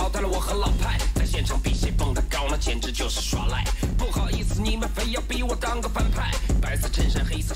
淘汰了我和老派，在现场比谁蹦得高，那简直就是耍赖。不好意思，你们非要逼我当个反派，白色衬衫黑色。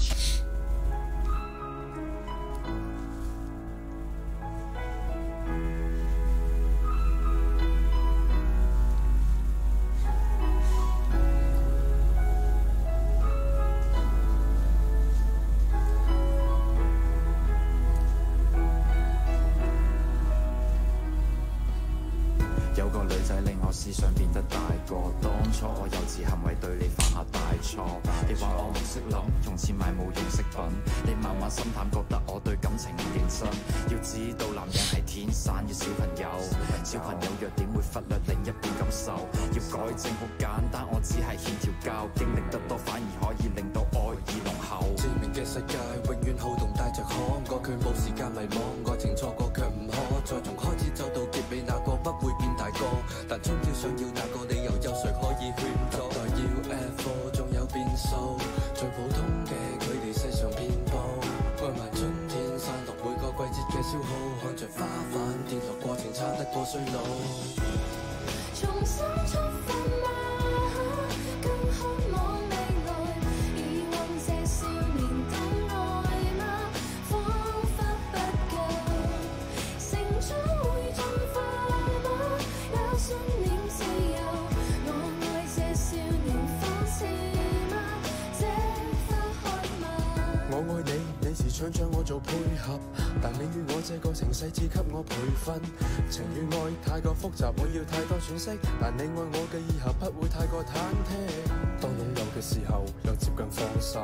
时候又接近放手，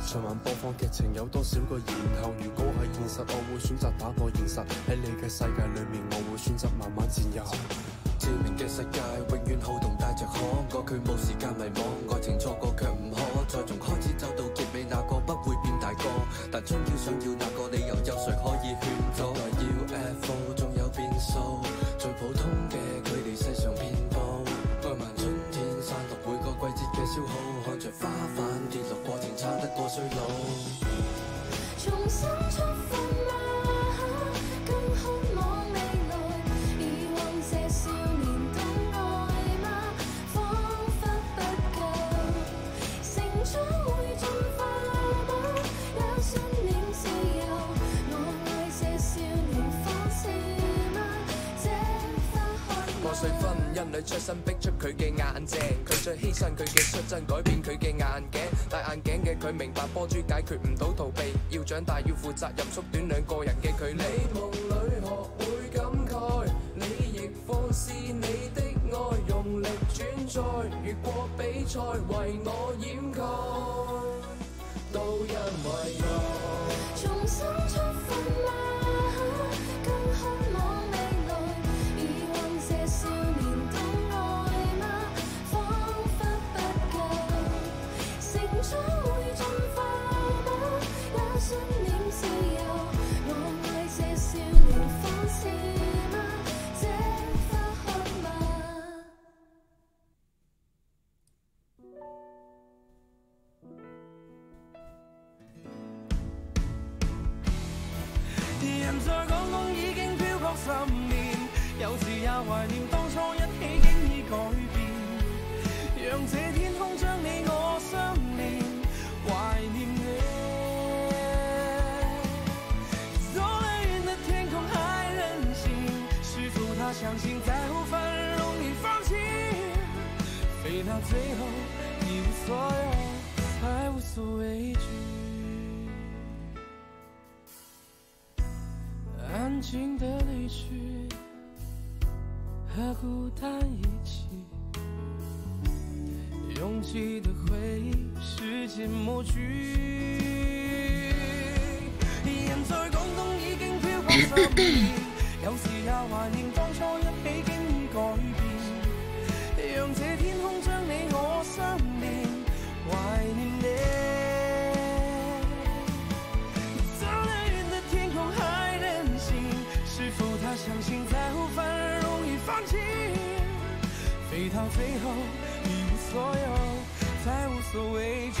循环播放剧情有多少个然后？如果系现实，我会选择打破现实。喺你嘅世界里面，我会选择慢慢佔有。致命嘅世界，永远好动。你出身逼出佢嘅眼睛。佢再牺牲佢嘅出真，改变佢嘅眼镜。戴眼镜嘅佢明白波珠解决唔到逃避，要长大要负责任，缩短两个人嘅距离。你梦里学会感慨，你亦放肆你的爱，用力转载，越过比赛为我掩盖，都因为爱。重新出发。执念自由，我爱这少年放肆。放心，在乎反而容易放弃。飞到最后，一无所有，才无所畏惧。安静的离去，和孤单一起，拥挤的回忆，时间抹去。已有时也怀念当初一起，经已改变。让这天空将你我相连，怀念。你。走的云的天空还任性，是否他相信在乎反而容易放弃？飞到最后一无所有，才无所畏惧。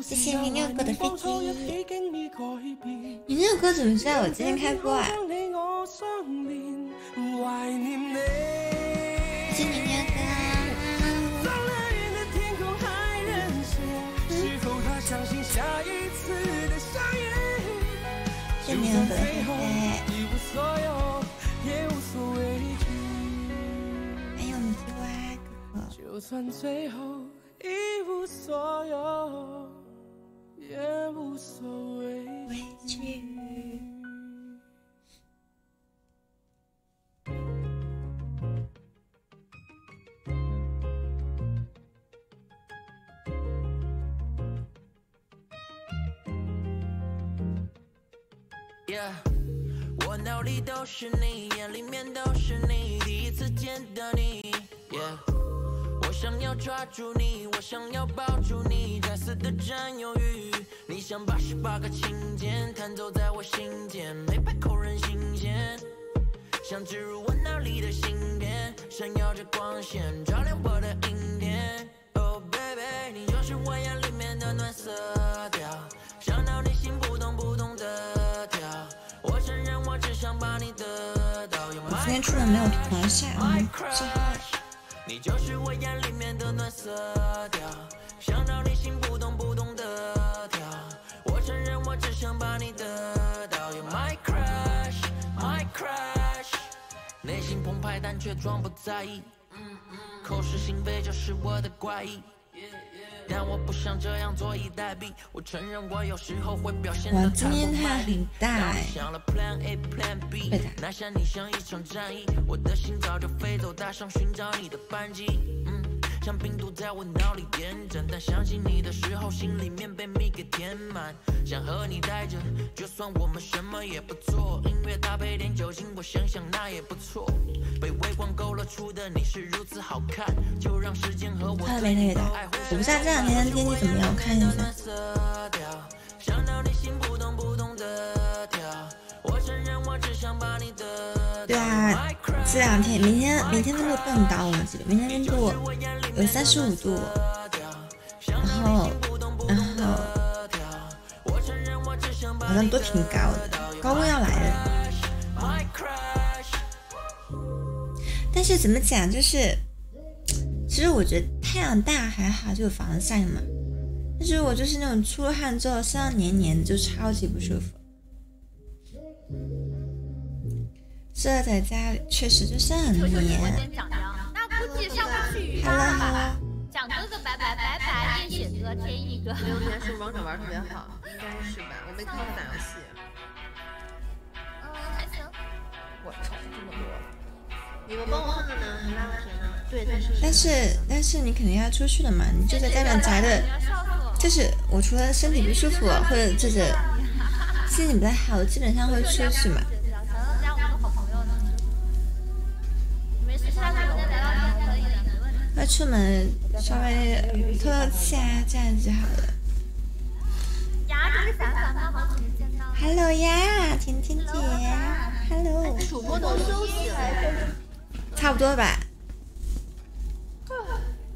谢谢六哥的飞机变。你个哥怎么知道我今天开播啊？谢谢六哥。嗯。就算最后一无所有，也无所谓。委屈。Yeah，我脑里都是你，眼里面都是你，第一次见到你。Yeah。想要抓住你，我想要抱住你，再次的占有欲。你想把十八个琴键弹奏在我心间，没拍扣人心弦，想植入我脑里的芯片，闪耀着光线，照亮我的阴天。Oh baby，你就是我眼里面的暖色调，想到你心扑通扑通的跳。我承认我只想把你得到。今天出门没有防晒，嗯，你就是我眼里面的暖色调，想到你心扑通扑通的跳。我承认我只想把你得到。y o u My crush, my crush，内心澎湃但却装不在意，口是心非就是我的怪异。但我不想这样坐以待毙。我承认我有时候会表现的残酷卖力。想了 Plan A Plan B，拿下你像一场战役，我的心早就飞走，搭上寻找你的班机。像病毒在我脑里延展但想起你的时候心里面被蜜给填满想和你待着就算我们什么也不做音乐搭配点酒精我想想那也不错被微光勾勒出的你是如此好看就让时间和我对调我不想这样你的天气怎么样我看你的色调想到你心扑通扑通的跳对啊，这两天，明天明天温度更高，我记得，明天温度有三十五度，然后然后好像都挺高的，高温要来了。但是怎么讲，就是其实我觉得太阳大还好，就有防晒嘛。但是我就是那种出了汗之后，身上黏黏的，就超级不舒服。这在家里确实就是很黏。那估计是去鱼吧。h e l 蒋哥哥，拜拜拜拜，叶雪哥，天意哥。没有，是天说王者玩特别好，应该是吧？我没看他打游戏。还行。我操，这么多。你们帮我混的呢，还拉了谁呢？对，但是但是你肯定要出去的嘛，你就在家里宅的，就是我除了身体不舒服或者就是。心情你太好，我基本上会出去嘛。想要加我们的好朋友呢，没事可以出门稍微透透气啊，这样就好了。牙不是见到。Hello，牙，甜甜姐。Hello。主播都休息了。差不多吧。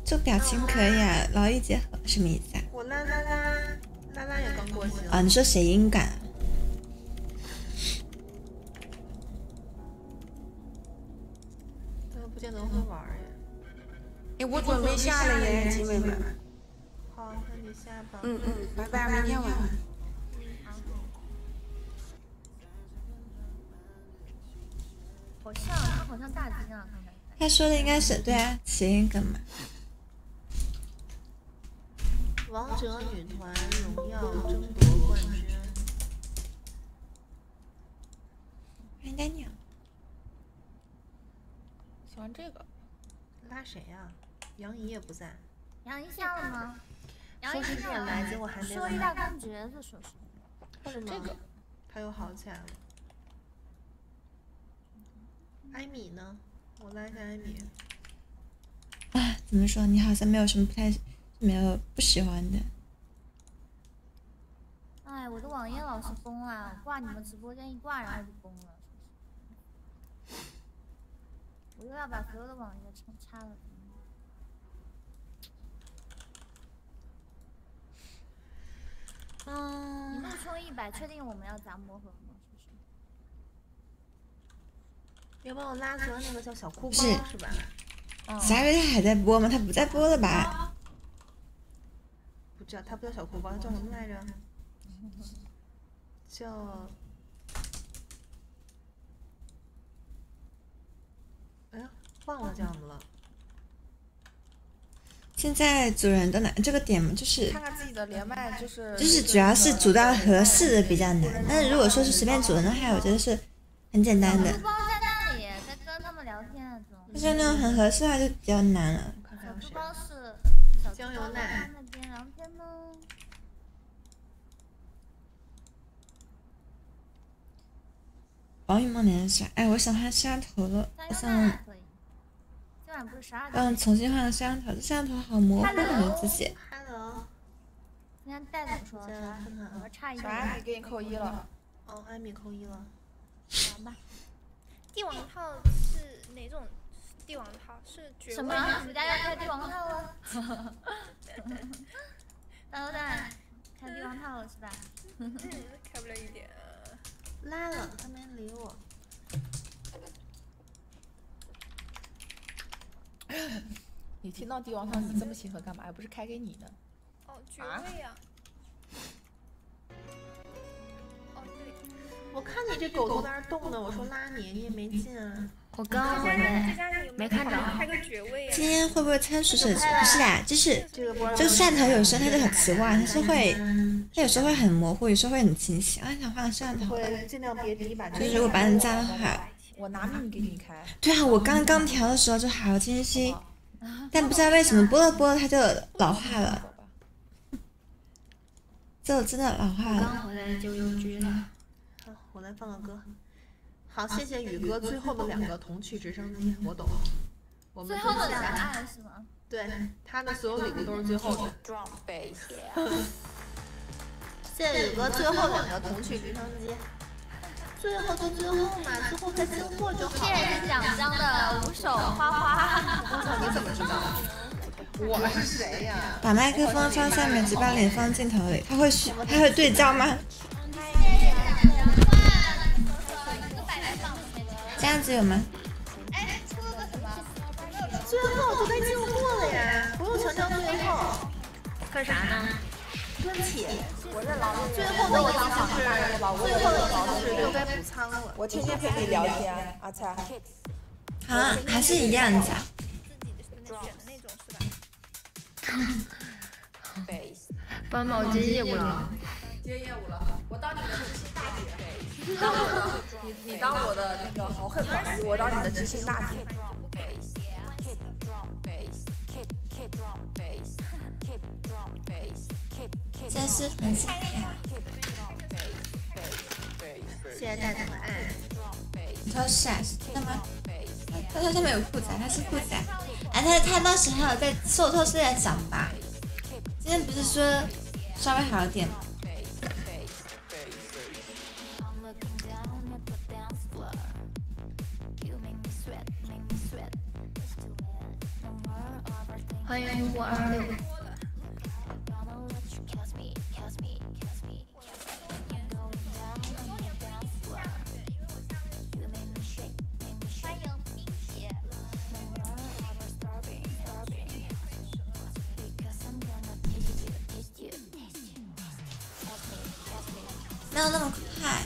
做表情可以啊，劳逸结合什么意思啊？我啦啦啦啦啦也刚过去。啊，你说谁音感？怎么会玩呀？哎，我准备下了耶，集美们。好，那你下吧。嗯嗯，拜拜，明天晚上。好像，他好像大吉啊，刚才。他说的应该是对啊，谐音梗嘛。王者女团荣耀争夺冠军。欢迎丹玩这个，拉谁呀？杨怡也不在。杨怡下了吗？杨怡进来，结果还没说是大公爵子说是。是个。他又好起来了。艾米呢？我拉一下艾米。啊，怎么说？你好像没有什么不太没有不喜欢的。哎，我的网页老是崩啊！挂你们直播间一挂，然后就崩了。我又要把所有的网页充差了。嗯。你怒充一百，确定我们要砸魔盒吗？你要帮我拉所那个叫小哭包是吧？下月他还在播吗？他不在播了吧？不叫他不叫小哭包，叫什么来着？叫。哎，呀，忘了讲了。现在主人的难，这个点就是，看看自己的连麦就是，就是主要是组到合适的比较难。但是如果说是随便组人的话，我觉得是很简单的。包在那里，在跟他们聊天呢，猪。就是那种很合适的话就比较难了。小猪包是酱油奶。王御梦莲是哎，我想换摄像头了，我想今晚不是十二？嗯，重新换个摄像头，这摄像头好模糊，感觉自己。Hello，你看戴总说的，我差点。小安米给你扣一了，哦，艾米扣一了。玩吧。帝王套是哪种？帝王套是绝什么？暑家要开帝王套了。哈。大，开帝王套了是吧？开不了一点。拉了，他没理我。你听到帝王套，你这么亲和干嘛又不是开给你的。哦，爵位呀。哦对。我看你这狗都在那动呢，我说拉你，你也没进啊。我刚回来，没看着。今天会不会参数设置？不是的，就是这个摄像头有时候它就很奇怪，它是会，它有时候会很模糊，有时候会很清晰。啊，想换个摄像头。尽量别就是如果把人话，我拿命给你开。对啊，我刚刚调的时候就好清晰，但不知道为什么播了播了它就老化了。这真的老化了。刚回来就了。我来放个歌。好，谢谢宇哥最后的两个同趣直升机，我懂。最后的答案是吗？对，他的所有礼物都是最后。的。装备谢谢宇哥最后两个同趣直升机。最后就最后嘛，最后才先过了。谢谢奖章的五手花花。五手你怎么知道我们是谁呀？把麦克风放下面，只把脸放镜头里，他会虚，他会对焦吗？这样子有吗？哎，出了个什么？最后都在进货了呀，不用强调最后。干啥呢？对不起！我这老，最后的我场是，最后的就是又该补仓了。我天天陪你聊天，阿菜。啊，还是一样子。把毛巾借我。接业务了，我当你的执行大姐。你你当我的那个豪横大我当你的执行大姐。真是很心谢谢大家。超市真的吗？超市下面有负债，它是负债。哎，他他到时还要在售超市来讲吧？今天不是说稍微好一点吗？欢迎五二六。没有那么快，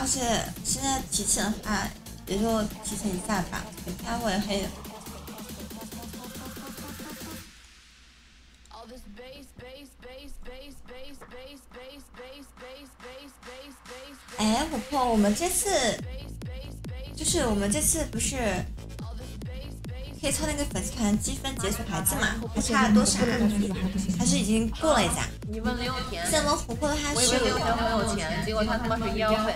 而且现在提前的话，也就提前一下吧，应该会黑。哎，琥珀，我们这次就是我们这次不是可以抽那个粉丝团积分解锁牌子嘛？还差多少？还是已经过了一下？你问刘甜。我以为刘甜很有钱，结果他他妈是一二位。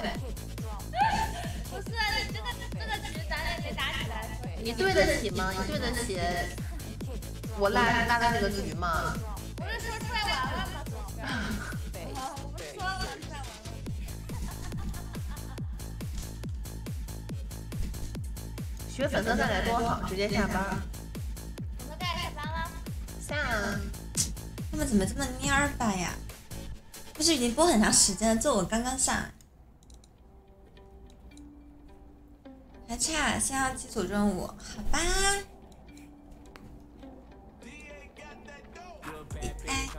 不是，这个这个局咱俩得打起来。你对得起吗？你对得起我拉拉拉拉这个局吗？我这说出来完了。学粉色再来多好，直接下班。我们该下班了，下。他们怎么这么蔫儿吧呀？不是已经播很长时间了，就我刚刚上。还差，先要基组任务，好吧。哎。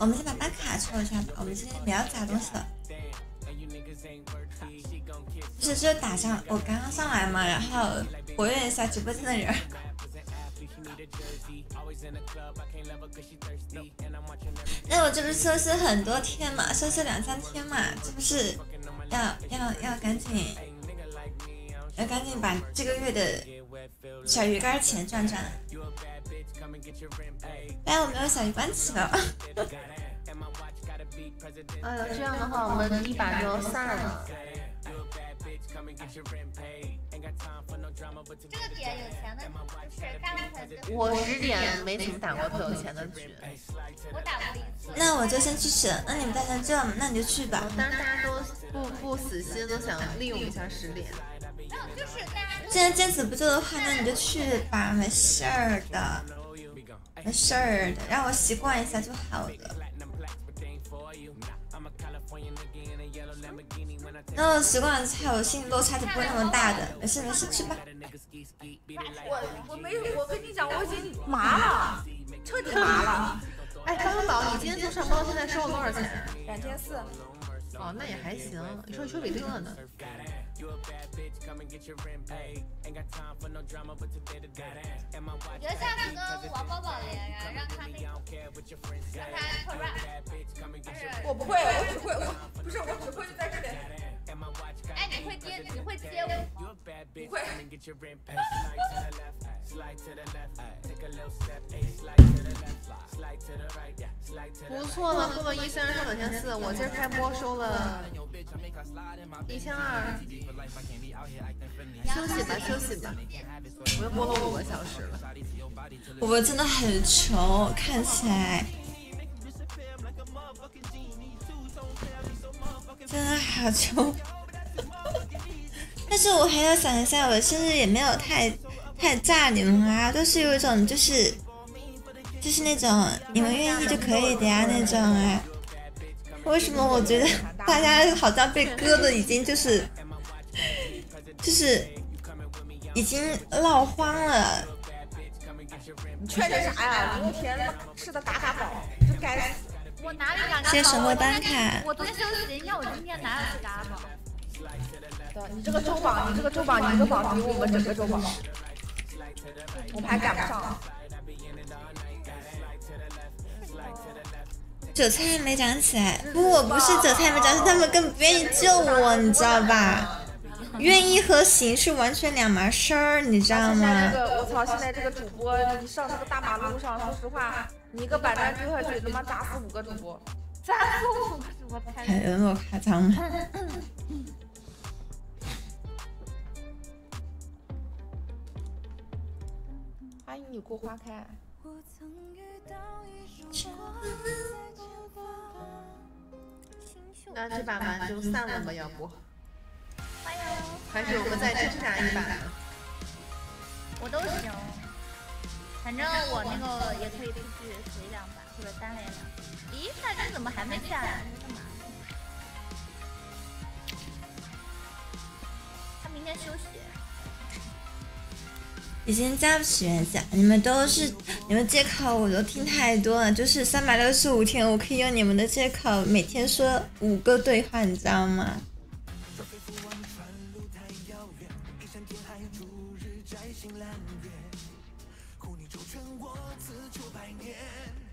我们先把办卡抽一下吧，我们天不要加东西了。就是就打上，我刚刚上来嘛，然后活跃一下直播间的人。那我这不是休息很多天嘛，休息两三天嘛，这不是要要要赶紧要赶紧把这个月的。小鱼干钱转转，哎，我没有小鱼干吃了。哎呦，这样的话我们一把就散了。这个点有钱的，谁大我十点没怎么打过特有钱的局。我打过一次。那我就先去选，那你们在那叫样，那你就去吧，但是大家都不不死心，都想利用一下十点。既然见死不救的话，那你就去吧，没事儿的，没事儿的，让我习惯一下就好了。那我习惯了，才有心理落差就不会那么大。的，没事没事，去吧。我我没，有，我跟你讲，我已经麻了，彻底麻了。哎，张元宝，你今天做上到现在收了多少钱？两千四。哦，那也还行。你说丘比特呢？come and get your rent paid. Ain't got time for no drama, but today to day. And my watch wife, 我觉得像他跟王宝宝连呀，让他那，让他 c o r paid. 哎，你会接？你会接？会。不错了，破个一千三，收两千四。我今儿开播收了一千二。休息吧，休息吧。我又播了五个小时了。我们真的很穷，看起来。真的好穷，但是我还要想一下，我生日也没有太太炸你们啊，就是有一种就是就是那种你们愿意就可以的啊那种啊。为什么我觉得大家好像被割的已经就是就是已经闹荒了？你劝点啥呀？昨天吃的嘎嘎饱，就该死。谢什么单卡？我昨天休人要，我今天拿的单宝。对，你这个周榜，你这个周榜，你这榜比我们整个周榜，我还赶不上。韭菜没长起来，不，我不是韭菜没长，是他们更不愿意救我，你知道吧？愿意和行是完全两码事儿，你知道吗？这个，我操！现在这个主播，你上这个大马路上，说实话。你一个板砖丢下去，他妈砸死五个主播，砸死五个主播！太开诺夸张了。欢迎你过花开。那这把蛮就散了吧，要不？还是我们再挣扎一把？我都行。反正我那个也可以出去随两把或者单连两。咦，大金怎么还没下？在干嘛？他明天休息。已经加不起原价，你们都是你们借口我都听太多了。就是三百六十五天，我可以用你们的借口每天说五个对话，你知道吗？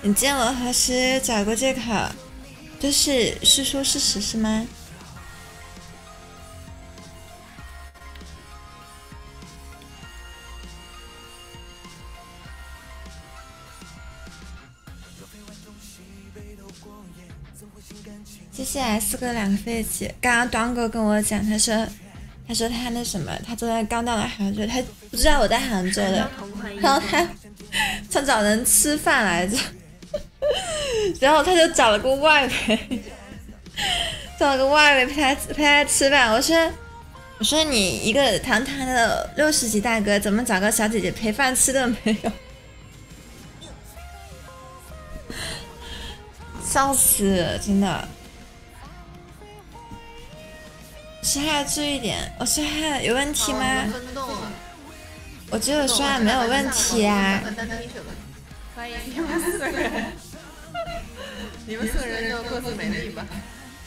你见我何时找过借口，就是是说事实是吗？谢谢 S 哥两个飞机。刚刚端哥跟我讲，他说，他说他那什么，他昨天刚到了杭州，他不知道我在杭州的。然后他 他找人吃饭来着。然后他就找了个外围，找了个外围陪他陪他吃饭。我说：“我说你一个堂堂的六十级大哥，怎么找个小姐姐陪饭吃都没有？笑死，真的！刷暗注意点，我刷暗有问题吗？我觉得刷话没有问题啊。”欢迎你四人。你们四个人就各自美丽吧。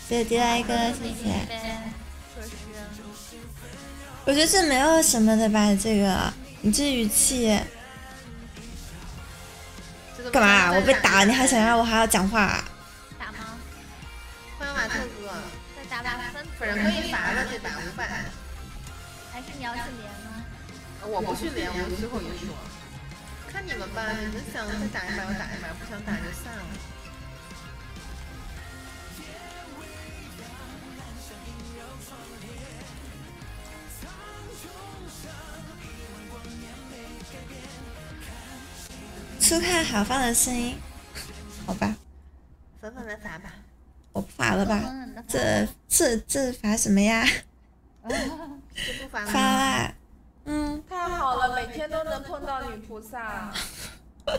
谢谢迪莱哥，谢谢。我觉得这没有什么的吧，这个你这语气。干嘛？我被打，你还想让我还要讲话？打吗？欢迎马特哥。再打把分，反正可以罚了，对吧？五百。还是你要去连吗？我不去连，我最后一说。看你们吧，你们想再打一把就打一把，不想打就算了。就看好放的声音，好吧，粉粉的罚吧，我罚了吧？这这这罚什么呀？不罚嗯，太好了，每天都能碰到女菩萨。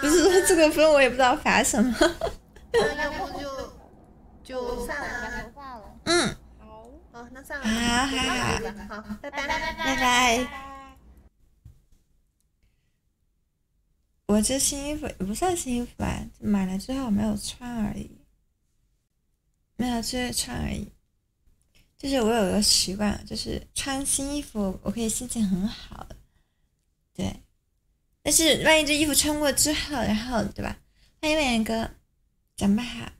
不是说这个分，我也不知道罚什么。那不就就散了，不嗯。好。那散了。好好好，好，拜拜拜拜拜拜。我这新衣服也不算新衣服吧，买了之后没有穿而已，没有去穿而已。就是我有一个习惯，就是穿新衣服，我可以心情很好。对，但是万一这衣服穿过之后，然后对吧？欢迎万言哥，讲不好。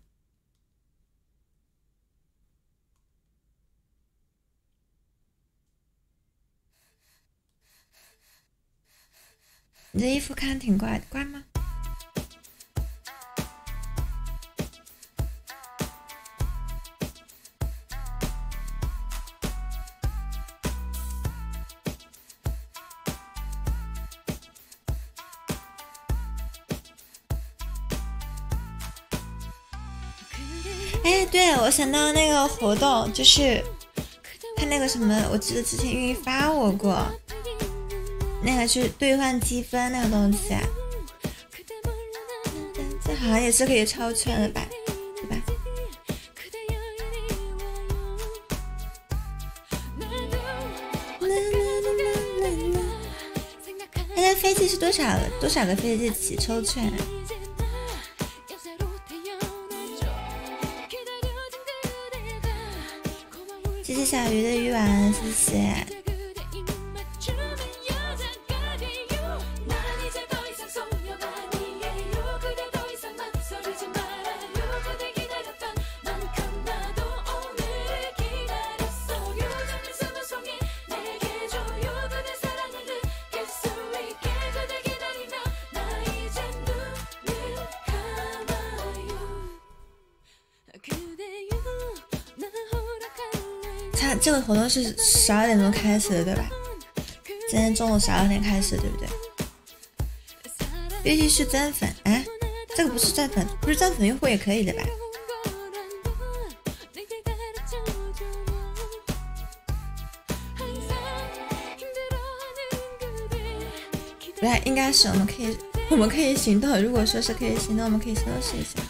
你这衣服看着挺怪，怪吗？哎，对，我想到那个活动，就是他那个什么，我记得之前运营发我过。那个是兑换积分那个东西，啊，这好像也是可以抽券的吧，对吧？那个飞机是多少多少个飞机起抽券？谢谢小鱼的鱼丸，谢谢。是十二点钟开始的，对吧？今天中午十二点开始对不对？必须是真粉哎，这个不是真粉，不是真粉用户也可以的吧？来，应该是我们可以，我们可以行动。如果说是可以行动，我们可以收拾一下。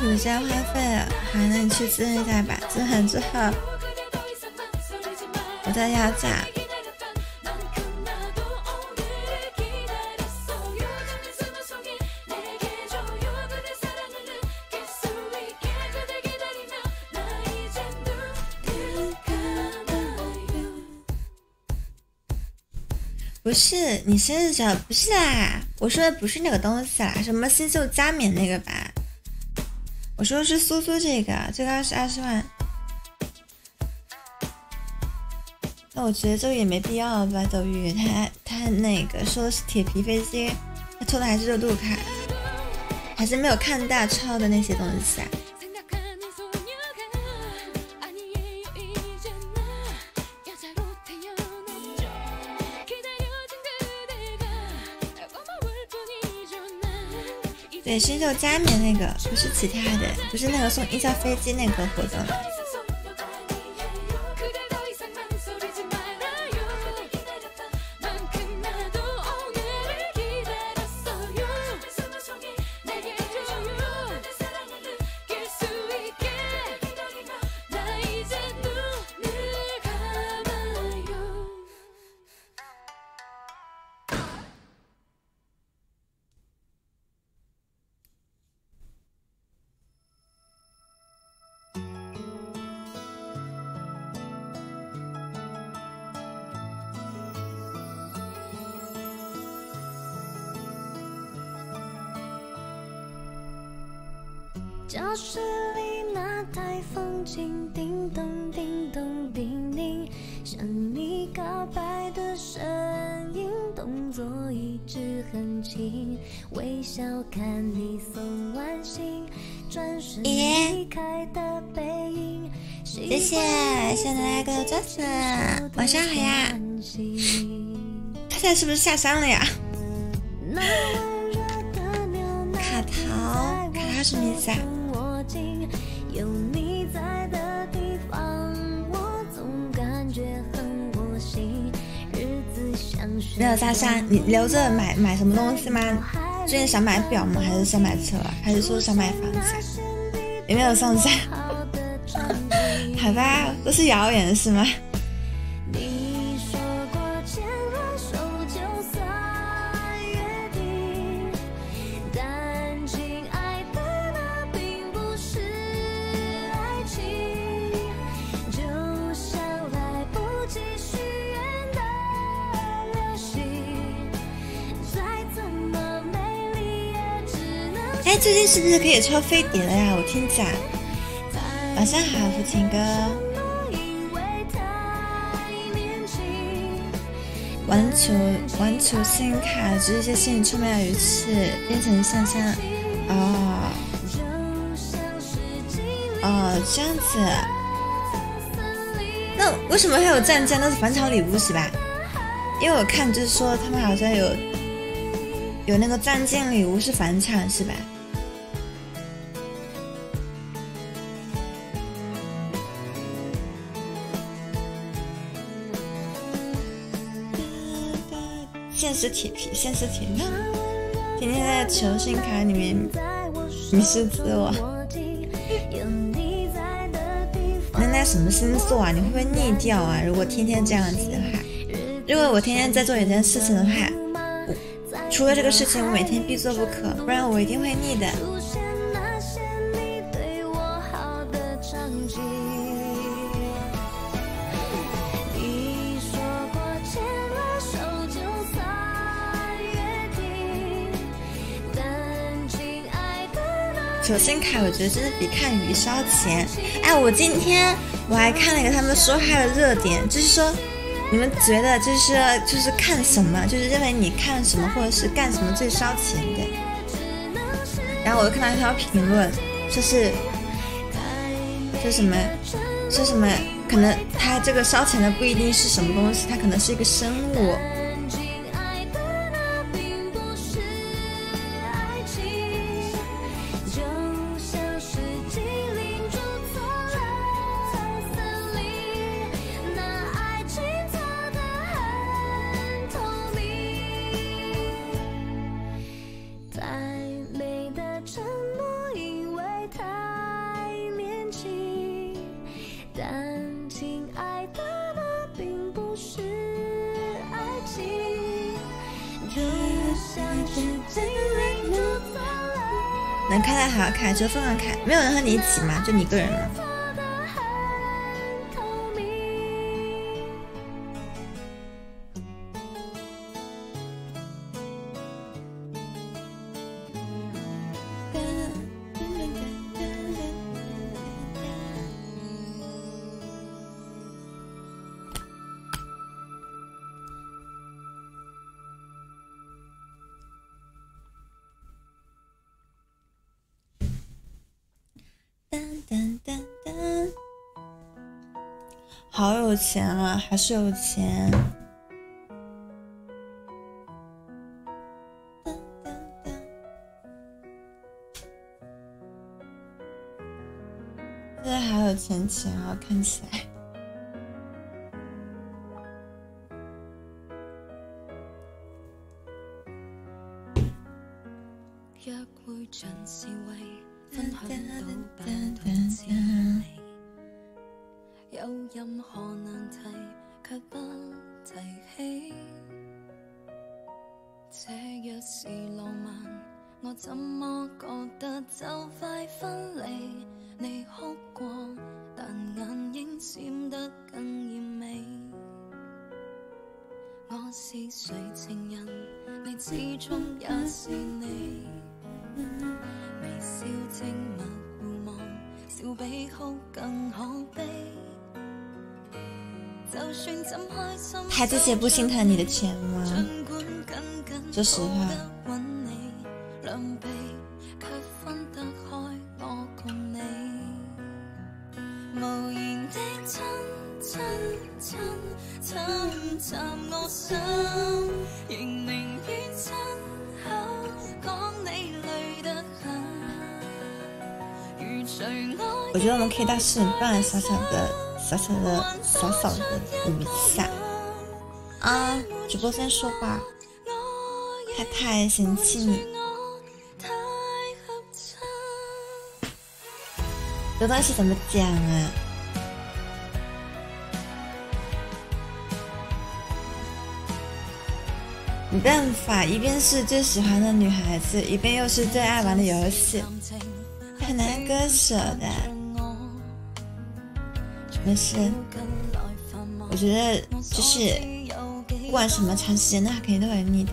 补一话费，还能去挣一下吧。支完之后，我在压榨。不是，你先说不是啦，我说的不是那个东西啦，什么新秀加冕那个吧。我说的是苏苏这个，最高是二十万。那我觉得这个也没必要吧，斗鱼他他那个说的是铁皮飞机，他抽的还是热度卡，还是没有看大超的那些东西啊。对，是就加冕那个，不是其他的，不是那个送印象飞机那个活动。的，下山了呀！卡桃卡桃什么意思啊？没有大山，你留着买买什么东西吗？最近想买表吗？还是想买车？还是说想买房子？有没有上山？好吧，都是谣言是吗？掏飞碟了呀！我听见。晚上好，福清哥。玩球，玩球星卡，直接一些吸引出名的语气，变成战将。哦，哦，这样子。那为什么还有战将？那是返场礼物是吧？因为我看就是说他们好像有有那个战将礼物是返场是吧？现实铁皮，现实铁皮，天天在球星卡里面迷失自我。那那什么星座啊？你会不会腻掉啊？如果天天这样子的话，如果我天天在做一件事情的话，除了这个事情，我每天必做不可，不然我一定会腻的。有声卡，我觉得真的比看鱼烧钱。哎，我今天我还看了一个他们说话的热点，就是说，你们觉得就是就是看什么，就是认为你看什么或者是干什么最烧钱的？然后我又看到一条评论，就是说什么说什么，可能他这个烧钱的不一定是什么东西，他可能是一个生物。就放放开，没有人和你一起吗？就你一个人吗？钱了，还是有钱。现在还有钱钱啊，看起来。有任何难题，却不提起。这若是浪漫，我怎么觉得就快分离？你哭过，但眼影闪得更艳美。我是谁情人？你始终也是你。微笑静默互望，笑比哭更可悲。他这些不心疼你的钱吗？说实话。我觉得我们可以带四影半小小的。小小的小小的一下。啊！直播间说话，太太嫌弃你。这东西怎么讲啊？没办法，一边是最喜欢的女孩子，一边又是最爱玩的游戏，很难割舍的。没事，我觉得就是不管什么长时间的，肯定都会腻的。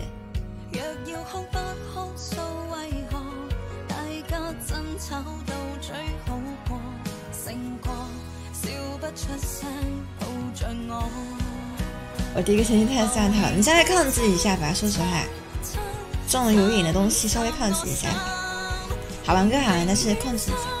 我第一个星期太上头，你再控制一下吧。说实话，这种有瘾的东西，稍微控制一下。好玩归好玩，但是控制一下。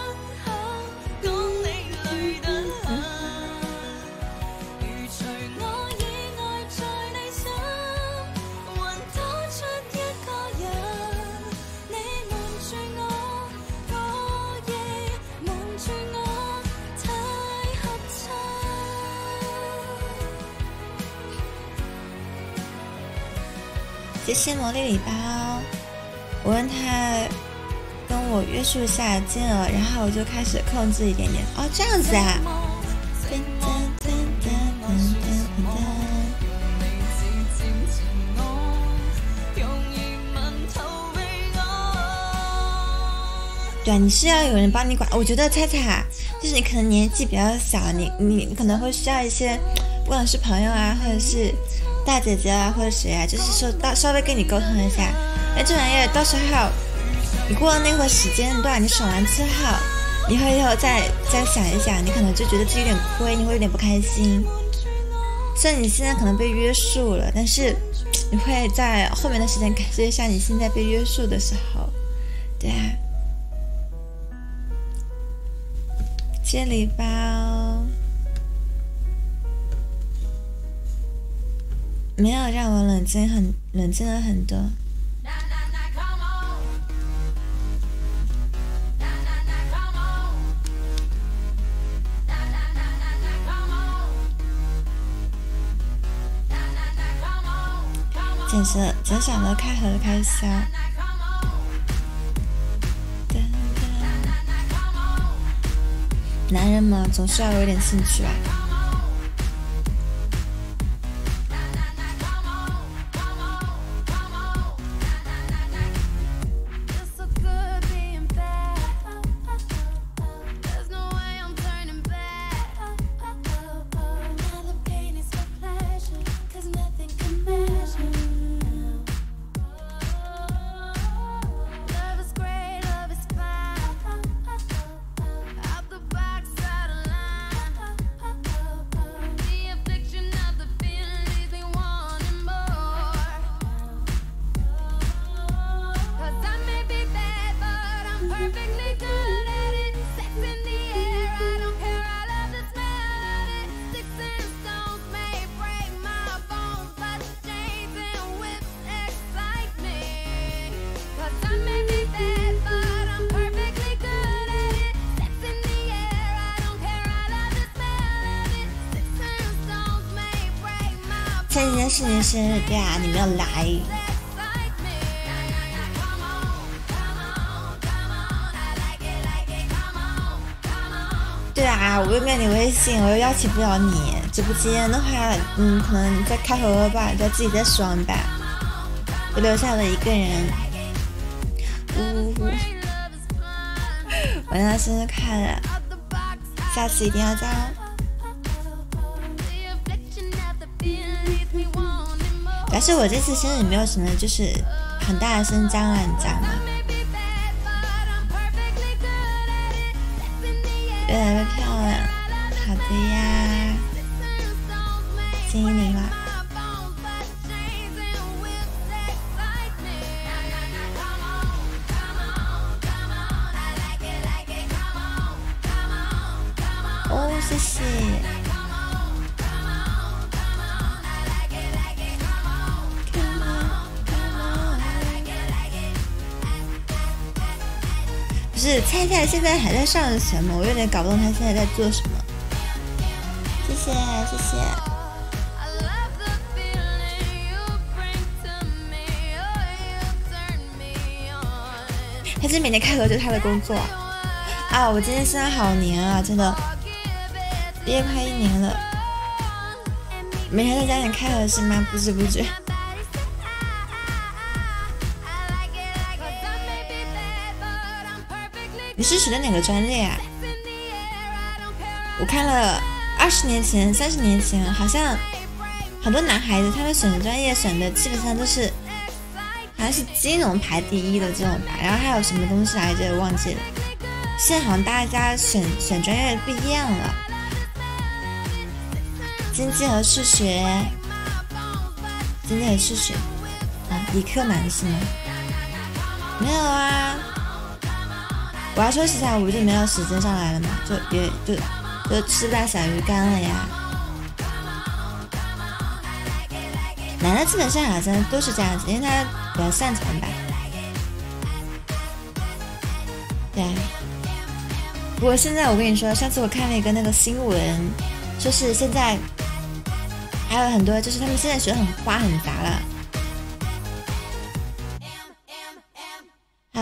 那礼包，我问他跟我约束一下金额，然后我就开始控制一点点。哦，这样子啊？对啊，你是要有人帮你管。我觉得，菜菜，就是你可能年纪比较小，你你可能会需要一些，不管是朋友啊，或者是。大姐姐啊，或者谁啊，就是说到稍微跟你沟通一下，哎，这玩意儿到时候你过了那会时间段，你爽完之后，你会后再再想一想，你可能就觉得自己有点亏，你会有点不开心。虽然你现在可能被约束了，但是你会在后面的时间感受一下你现在被约束的时候，对啊。接礼包。没有让我冷静很冷静了很多，简直，简想想开合开箱。男人嘛，总是要有点兴趣吧。对啊，你没有来？对啊，我又没有你微信，我又邀请不了你。直播间的话，嗯，可能再开会吧，八，再自己再爽吧。我留下了一个人，呜呜呜！我让他日快乐，下次一定要加。但是我这次生日没有什么，就是很大的声张啊，你知道吗？越来越漂亮，好的呀，恭喜你！他现在还在上学吗？我有点搞不懂他现在在做什么。谢谢谢谢。他这每天开合就是他的工作啊！我今天身上好黏啊，真的，毕业快一年了，每天在家里开合是吗？不知不觉。支持的哪个专业啊？我看了二十年前、三十年前，好像很多男孩子他们选的专业选的基本上都是，好像是金融排第一的这种吧。然后还有什么东西来着？忘记了。现在好像大家选选专业不一样了，经济和数学，经济和数学啊，理科满是吗？没有啊。我要说一下，我就没有时间上来了嘛，就也就就吃不了小鱼干了呀。男的基本上好像都是这样子，因为他比较擅长吧。对。不过现在我跟你说，上次我看了一个那个新闻，说是现在还有很多，就是他们现在学很花很杂了。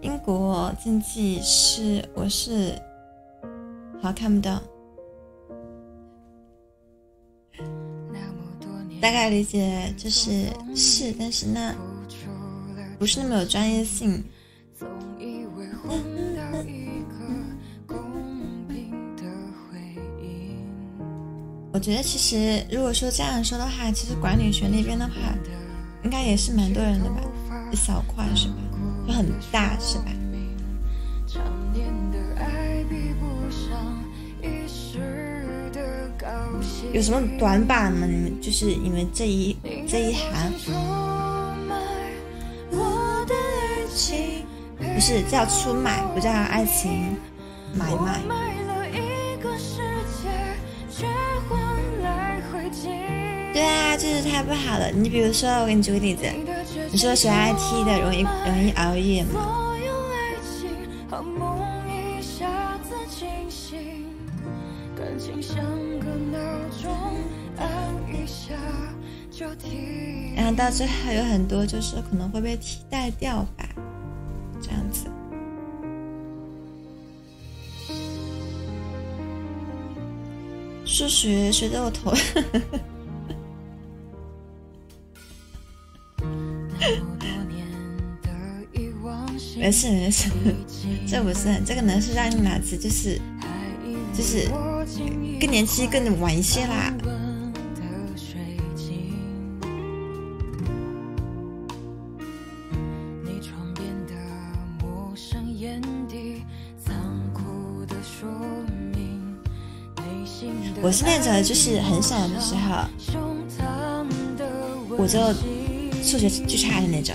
英国经济是我是，好像看不到。大概理解就是是，但是那不是那么有专业性。我觉得其实，如果说这样说的话，其实管理学那边的话，应该也是蛮多人的吧？一小块是吧？就很大是吧？有什么短板吗？你们就是你们这一这一行，不是叫出卖，不叫爱情买卖。这是太不好了。你比如说，我给你举个例子，你说学 IT 的容易容易熬夜吗？然后到最后有很多就是可能会被替代掉吧，这样子。数学学的我头。呵呵没事没事，这不是这个呢是让你脑子就是就是更年期更晚一些啦。我是那种就是很小的时候，我就数学最差的那种。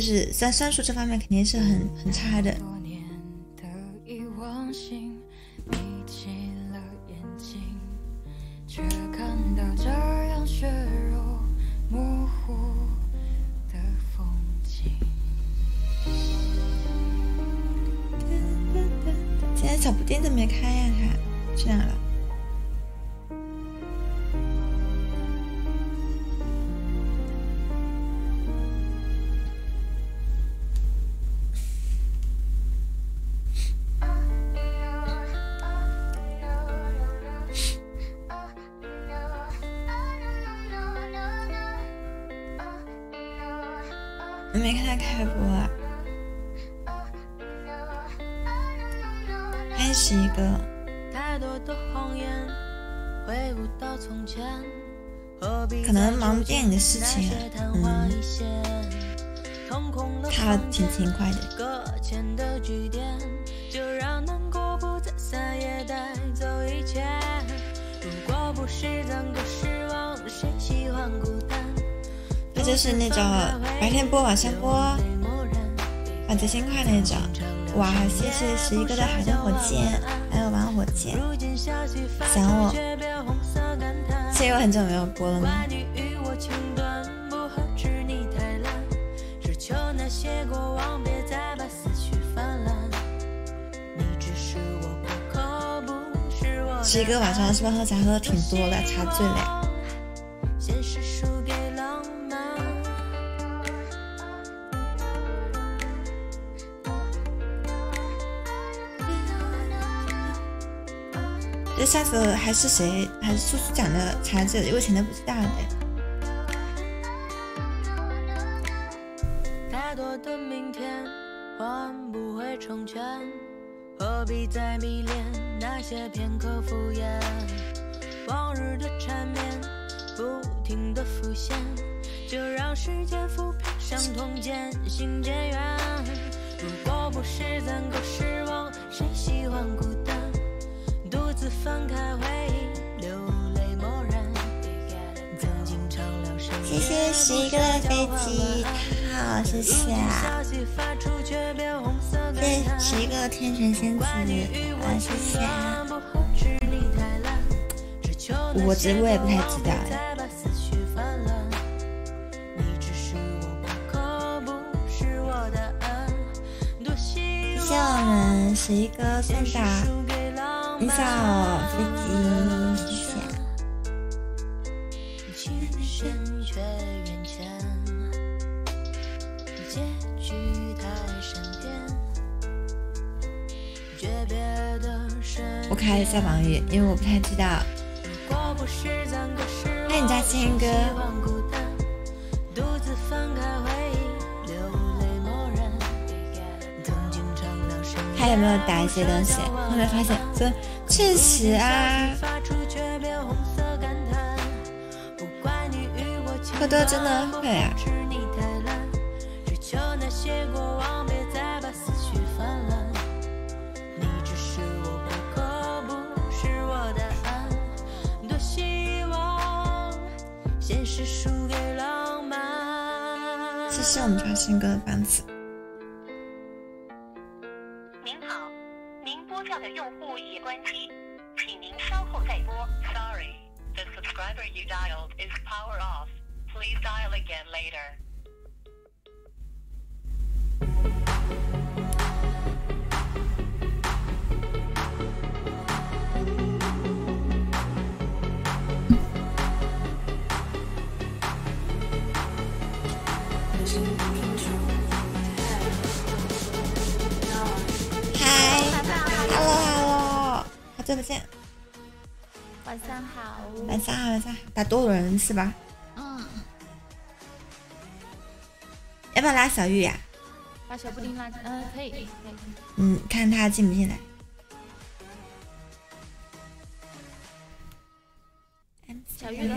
就是在算术这方面，肯定是很很差的。就是那种白天播晚上播，啊最心快那种。哇，谢谢十一哥的海灯火箭，还有玩火箭。想我，最近很久没有播了吗？十一哥晚上是不是喝茶喝的挺多的，茶醉了？这下子还是谁还是叔叔讲的才子，因为钱的不是大的。太多的明天换不回从前，何必再迷恋那些片刻敷衍？往日的缠绵不停的浮现，就让时间抚平伤痛渐行渐远。如果不是怎个时。十一个飞机好，谢谢，谢十一个天神仙子，啊谢谢，我我也不太知道，谢我们十一哥送的，你想？飞在网易，因为我不太知道。那你家青哥还有没有打一些东西？后面发现，这确实啊，多多真的会啊。新歌的班次。您好，您拨叫的用户已关机，请您稍后再拨。Sorry, the subscriber you dialed is power off. Please dial again later. 再见，晚上好。晚上好，晚上打多人是吧？嗯。要不要拉小玉呀？把小布丁拉进，嗯，可以，可以，可以。嗯，看他进不进来。小玉，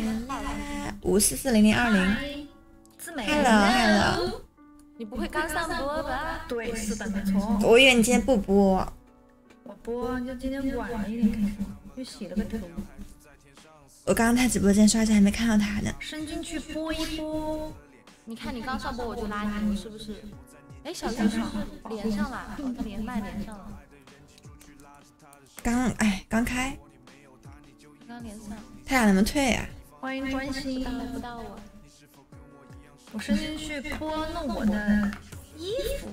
五四四零零二零，Hello，Hello。你不会刚上播吧？对，是的，没错。我以为你今天不播。我播就今天晚了一点开播，又洗了个头。我刚刚在直播间刷着还没看到他呢。伸进去播一播，你看你刚上播我就拉你，是不是？哎，小青是连上了，他连麦连上了。刚，哎，刚开。刚连上。他俩怎么退啊？欢迎关心，连不到我。我伸进去拨弄我的衣服。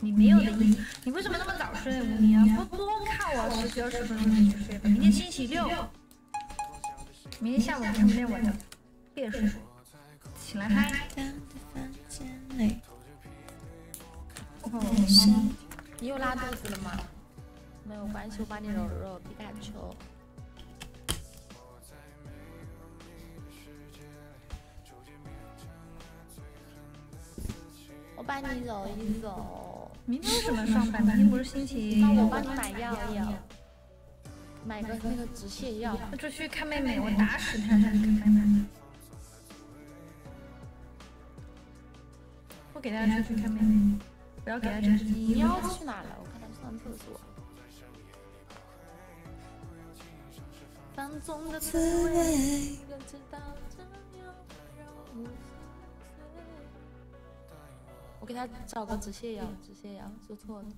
你没有的义。你为什么那么早睡，吴宁不多看我，十几二十分钟就去睡吧。明天星期六，明天下午还没见我的，别睡，起来嗨。哦，你又拉肚子了吗？没有关系，我帮你揉揉皮卡丘。帮你揉一揉。明天为什么上班？明天不是心情。我帮你买药药，买个那个止泻药。出去看妹妹，我打死他！出去看妹妹。不给他出去看妹妹。不要给他出去。你要去哪了？我看他上厕所。当中的滋味。我给他找个止泻药，止泻药说错了。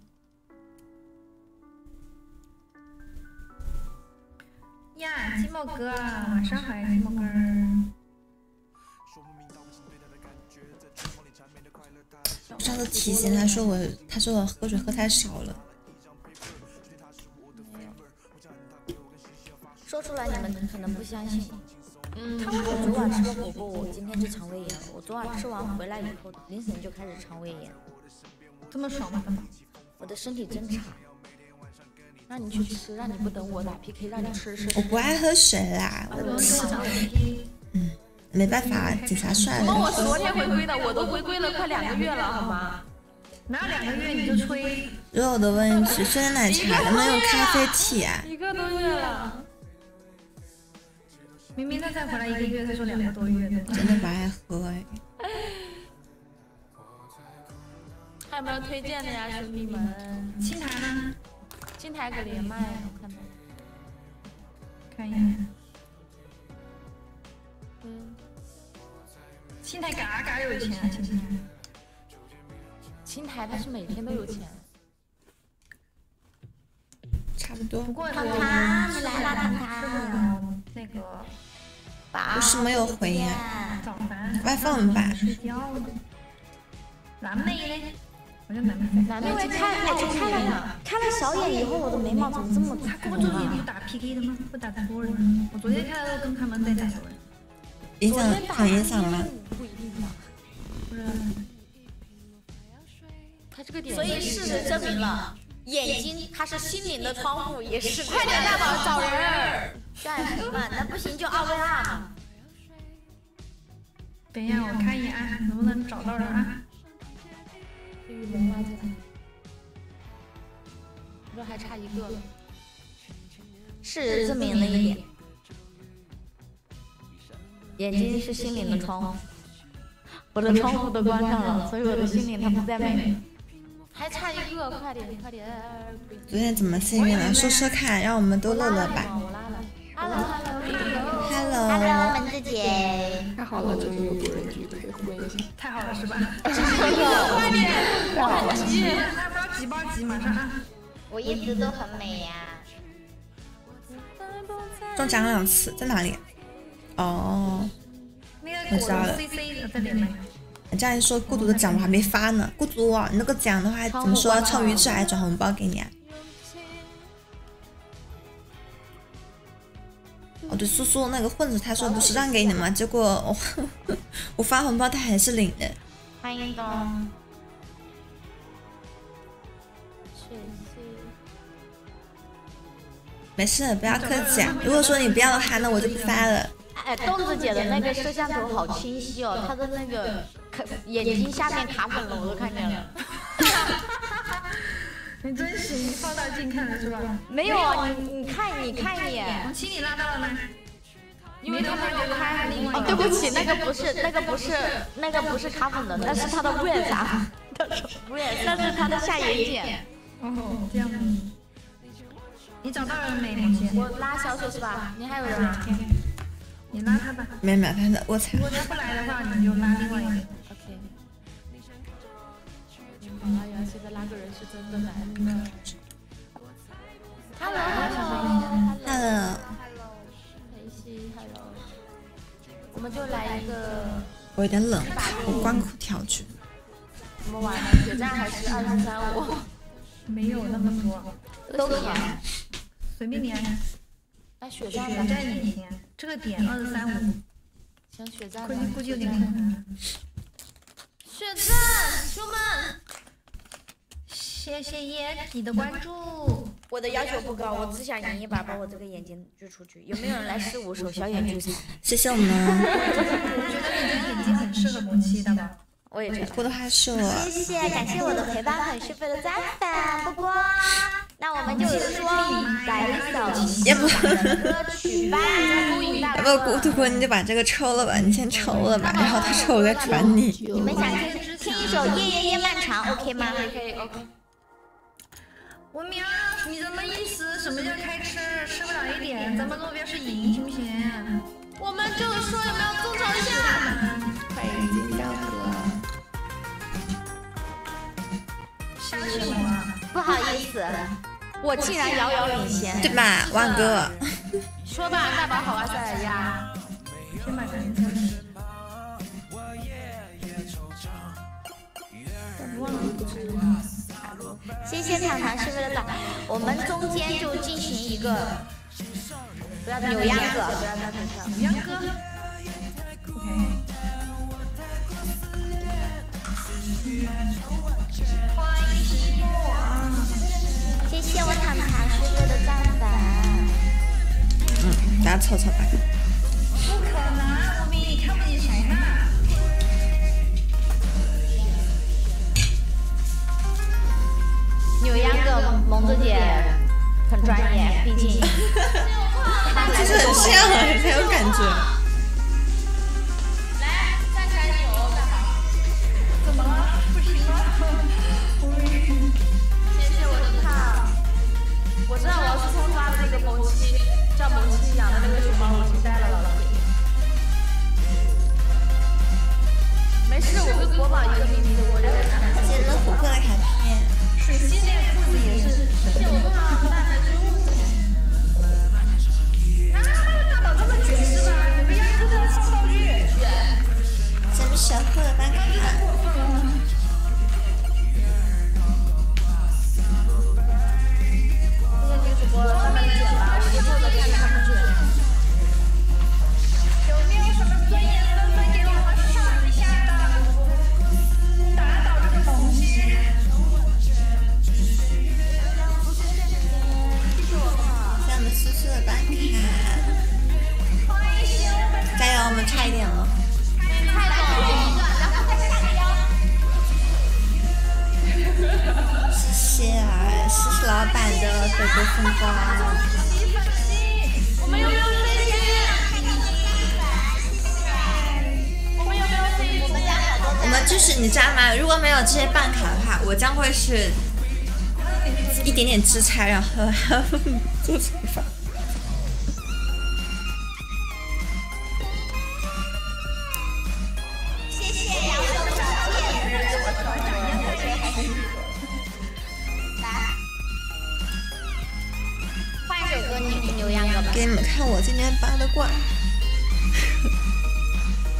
呀，寂寞哥，晚上好，呀，寂寞哥。我上次提醒他说我，他说我喝水喝太少了。说出来你们可能不相信。嗯，我昨晚吃了火锅，我今天就肠胃炎了。我昨晚吃完回来以后，凌晨就开始肠胃炎。这么爽吗？我的身体真差。让你去吃，让你不等我打 PK，让你吃吃。我不爱喝水啦，我吃。嗯，没办法，警察帅了。我我是昨天回归的，我都回归了快两个月了，好吗？哪有两个月你就吹。肉的问题，喝奶茶能没有咖啡体啊？一个多月。明明他才回来一个月，他说两个多月，的，真的不爱喝哎。还有没有推荐的呀，兄弟们？青苔呢？青苔可连麦了，看到吗？可以。嗯。青苔嘎嘎有钱。青苔他是每天都有钱。差不多。不汤他你来了，他他那个。不是没有回音，外放吧。睡觉了。蓝莓嘞？好蓝莓。我昨天看，我看了，看了小眼以后，我的眉毛怎么这么浓啊？不注意就打 PK 的吗？不打多人。我昨天看了，刚开门在打多人。昨天影响吗？不一定吧。所以事实证明了。眼睛它是心灵的窗户，也是。快点，大宝找人干什么？那不行，就奥拉。等一下，我看一眼，能不能找到人啊？你说还差一个，是证明了一点。眼睛是心灵的窗户，我的窗户都关上了，所以我的心灵它不在外面。还差一个，快点，快点！昨天怎么幸运了？说说看，让我们都乐乐吧。Hello，太好了，终于有多人局了，太好了，是吧？快点，太好了，包机，包机，马上。我一直都很美呀。中奖两次，在哪里？哦，我杀了。这样一说，孤独的奖我还没发呢。孤独，你那个奖的话怎么说？创余志还转红包给你啊？哦对，苏苏那个混子他说不是让给你吗？结果我 我发红包他还是领的。欢迎东。雪没事，不要客气。啊。如果说你不要他，那我就不发了。哎，豆子姐的那个摄像头好清晰哦，她的那个眼睛下面卡粉了，我都看见了。你真行，放大镜看了是吧？没有你你看你看一眼。七，你拉到了吗？因为他没有开。哦，对不起，那个不是，那个不是，那个不是卡粉的，那是他的卧 蚕，他的卧，但是他的下眼睑。哦，这样子。你找到了没？我拉小手是吧？你还有人啊？你拉他吧。没没，反正我猜。果他不来的话，你就拉另外一个 OK。好了呀，现在拉个人是真的来了。Hello。Hello。Hello。梅西，Hello。我们就来一个。我有点冷，我关裤跳去。怎么玩呢？决战还是二三三五？没有那么多。都连。随便连。来血战吧！战这个点二十三五，行血战，估计估计有点困难。血战，兄弟们，谢谢烟你的关注。我的要求不高，我只想赢一把，把我这个眼睛锯出去。有没有人来试五手小眼锯？谢谢我们。我觉得眼睛很适合魔七的宝。我也觉得。谢谢，感谢我的陪伴和炫酷的赞粉，不过，那我们就说来一首歌曲吧。要不孤独你就把这个抽了吧，你先抽了吧，然后他抽再转你。你们想听听一首夜夜夜漫长，OK 吗？可以，OK。文明，你什么意思？什么叫开吃？吃不了一点，咱们目标是赢，行不行？我们就说有没有争吵一下？快点。不好意思，我竟然遥遥领先，对吧，万哥？说吧，大宝好玩在哪呀？先把糖糖收上不了海谢谢的我们中间就进行一个，不要扭秧歌。OK。谢谢我坦坦世界的赞粉。嗯，大家凑凑吧。不可能，我明你看不起谁呢？扭秧歌，萌姐很专业，毕竟，其是很像，很有感觉。知道王思聪抓的那个萌妻，叫萌妻养的那个熊猫萌呆了没事，我跟国宝一个秘密。我捡了琥珀的卡片。水星那个裤子也是。啊！大宝这么绝是吧？你们丫都在放道具。咱们小贺，把卡。差一点了，太棒了！然后再下个腰。谢谢啊，石老板的玫瑰鲜花。我们有没有这些？我们有没有这些？我们家好多。我们就是，你知道吗？如果没有这些办卡的话，我将会是一点点支差，然后 做惩罚。我今年拔的罐。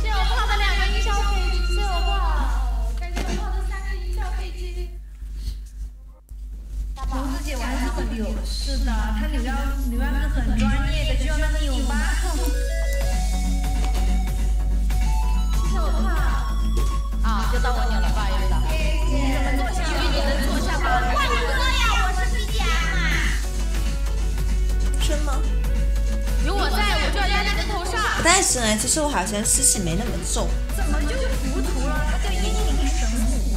谢我画的两个音效飞机，谢我画，感谢我画的三个音效飞机。胡子姐玩的很溜，是的，她女装女不是很专业其实我好像湿气没那么重，怎么就糊涂了？他叫英灵神武，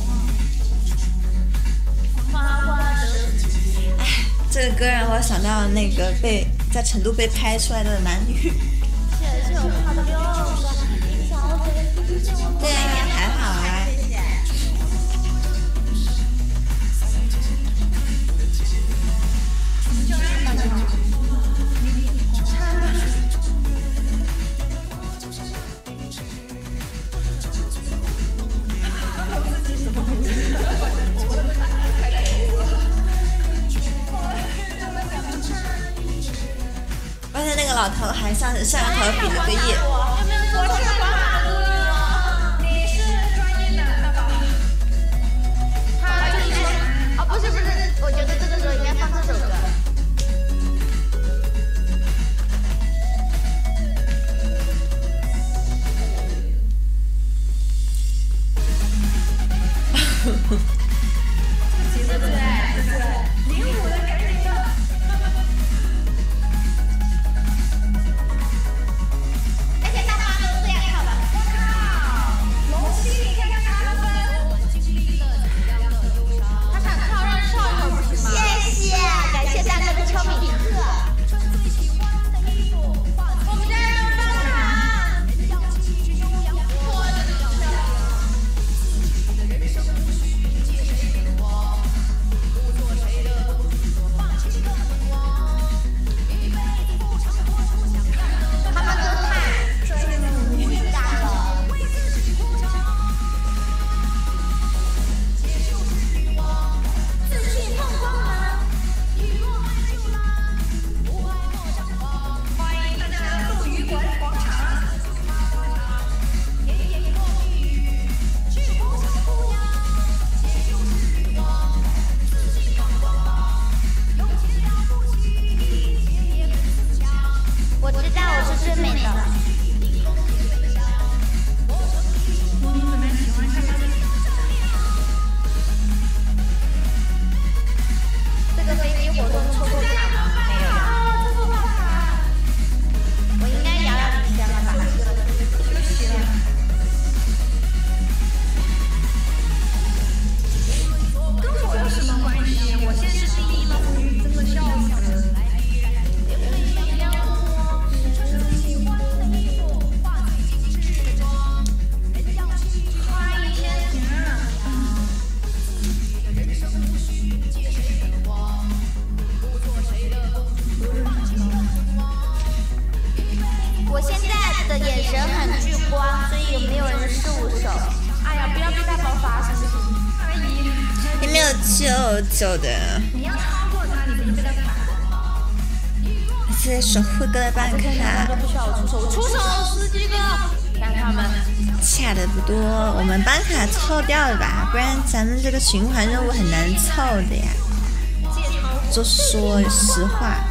花花。哎，这个歌让我想到那个被在成都被拍出来的男女。谢谢我们花对。头还向向他比了个耶。你要超过他，你不能被他守护哥的办卡。不需要出手，我出手，司机哥。看他们，卡的不多，我们办卡凑掉了吧？不然咱们这个循环任务很难凑的呀。就说实话。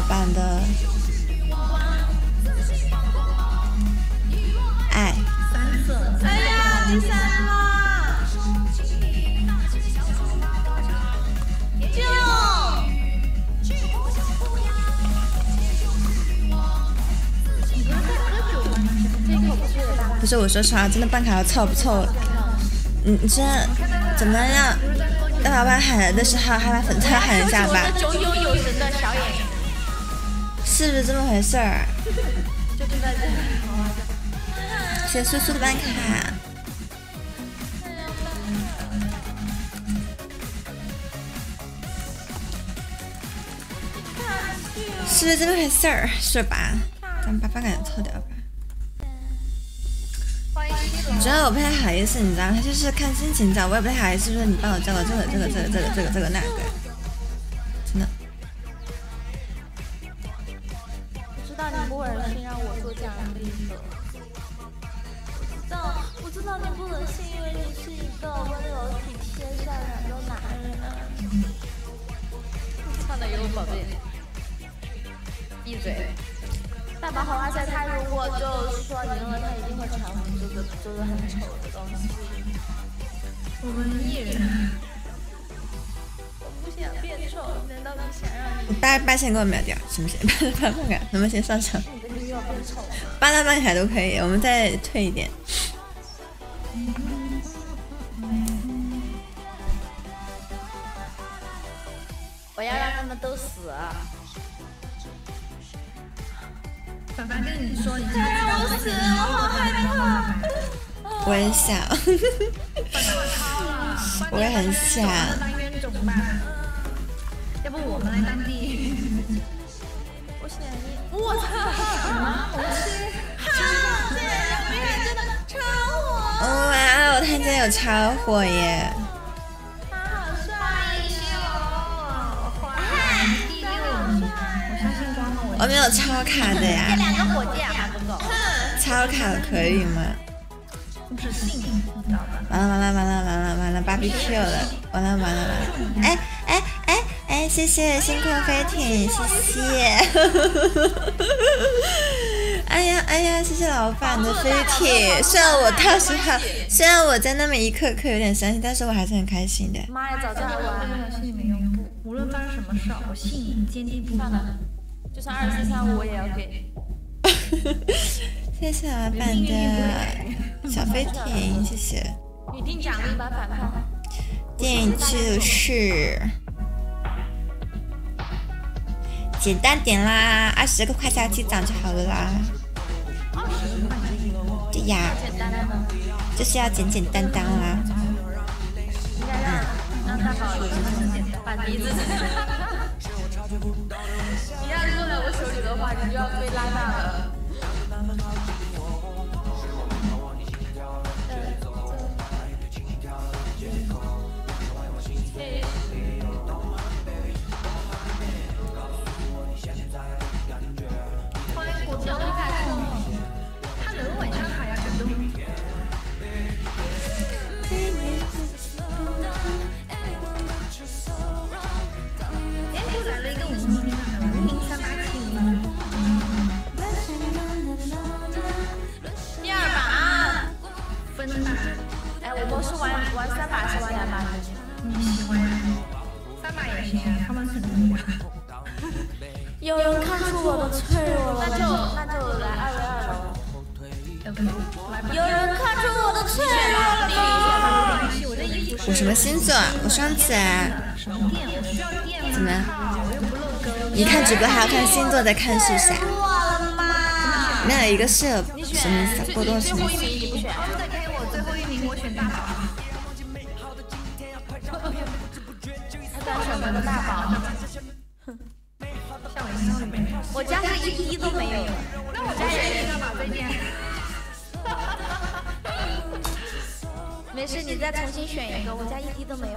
老板的爱，哎呀，接下来了，就不是我说实话，真的办卡要凑不凑？你你现怎么让让老板喊的时候，还把粉丝喊一下吧？是不是这么回事儿？谢谢苏苏的办卡。是不是这么回事儿？是吧？咱们把办卡撤掉吧。主要我不太好意思，你知道吗？他就是看心情叫，我也不太好意思说你帮我叫到这个、这个、这、个、这个、这个、这个、那个。哪的？我知道，我知道你不能心，因为你是一个温柔体贴、善良的男人。看到一宝贝，闭嘴！大毛好白菜，他如果就说明了，他一定会穿我们做的做的很丑的东西。我们艺人。变丑？难道你想让你爸先给我秒掉，行不行？爸，爸看能不能先上车。爸拉爸甩都可以，我们再退一点。我要让他们都死。凡凡跟你说你下。让我死，我好害怕。我也想。我也很想。要不我们来当地？我选你！心！我们家真的超有超火耶！他好帅哦！花第六名。我相信花梦，我没有超卡的呀。建两个火箭，够不够？超卡可以吗？不是信完了完了完了完了完了，b a r b e 了！完了完了完了！哎哎哎！哎，谢谢星空飞艇，谢谢。哎呀哎呀，谢谢老板的飞艇，虽然我到时候虽然我在那么一刻刻有点伤心，但是我还是很开心的。妈呀，早知道我心里面不无论发生什么事儿，我心坚定不移。就算二二三我也要给。谢谢老板的小飞艇，谢谢。你定奖励吧，老派。电影就是。简单点啦，二十个快下机掌就好了啦。对呀，就是要简简单单啦。你让让他鼻子。你要落在我手里的话，你就要被拉大了。玩玩三把还是玩两把？你喜欢三把也行，他们肯定害。有人看出我的脆弱，那就那就来二 v 二。有人看出我的脆弱，我我什么星座？我双子。怎么？你看直播还要看星座再看是谁？那有一个是什么？过多什么？是你再重新选一个，我家一滴都没有。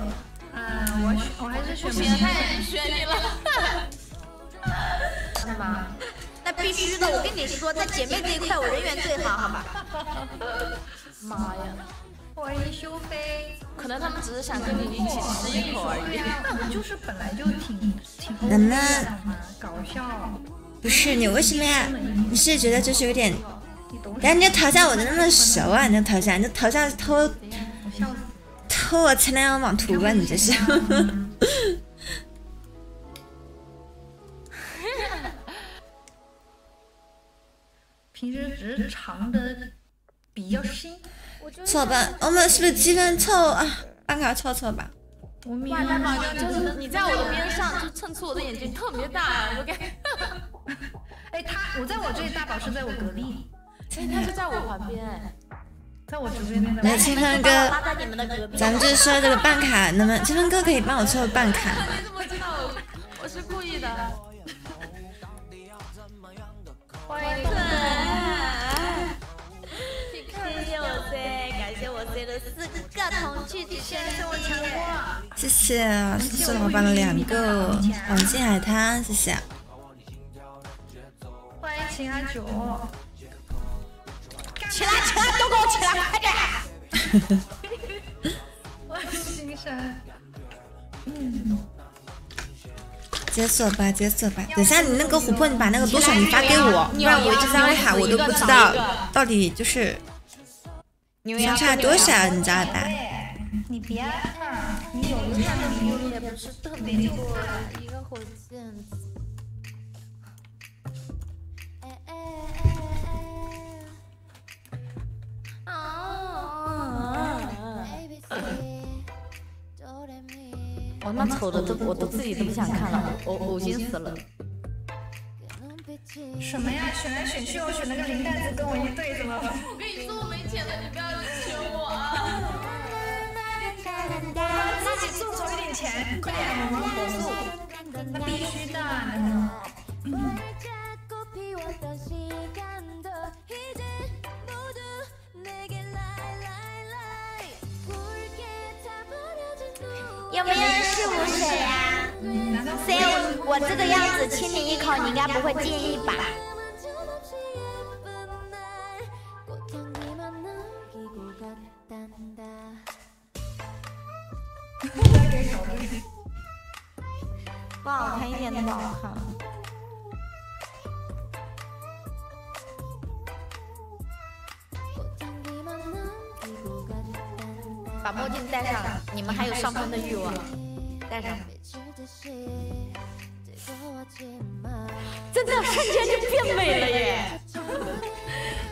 嗯，我选，我还是选。别，他选你了。是吗？那必须的，我跟你说，在姐妹这一块，我人缘最好，好吧？妈呀！欢迎修飞。可能他们只是想跟你一起吃一口而已。就是本来就挺挺搞笑。不是你为什么呀？你是觉得就是有点？哎，你这头像我怎么那么熟啊？你这头像，你这头像偷。凑啊！前两网图吧，你这是。平时只是长的比较新。错吧，我们是不是积分凑啊？办卡凑凑吧。我哇，大宝就是你在我的边上，就衬出我的眼睛特别大。OK。哎，他，我在我这里，大宝是在我隔壁，他是在我旁边。来，我直青峰哥，咱们就是说这个办卡，能不能青峰哥可以帮我做办卡你怎么知道？我是故意的。欢迎你，谢谢我 C，感谢我 C 的四个不同气质先生，我抢过。谢谢，谢谢我板的两个黄金海滩，谢谢。欢迎秦阿九。起来，起来，都给我起来，快点！我心善。嗯。杰瑟巴，杰瑟巴，等下你那个琥珀，你把那个多少你发给我，不然我一直在那喊，我都不知道到底就是相差多少，你知道吧？你别，看，你有的卡你用也不是特别多，一个火箭。我他妈丑的都，我都自己都不想看了，我恶心死了。什么呀？选来选去，我选了个零带子跟我一对，怎么了？我跟你说我没钱了，你不要求我。啊！自己众筹一点钱，快点！不，那必须的。是不是呀？所以，我这个样子亲你一口，你应该不会介意吧？不好看，一点都不好看。把墨镜戴上，你们还有上分的欲望？真的瞬间就变美了耶！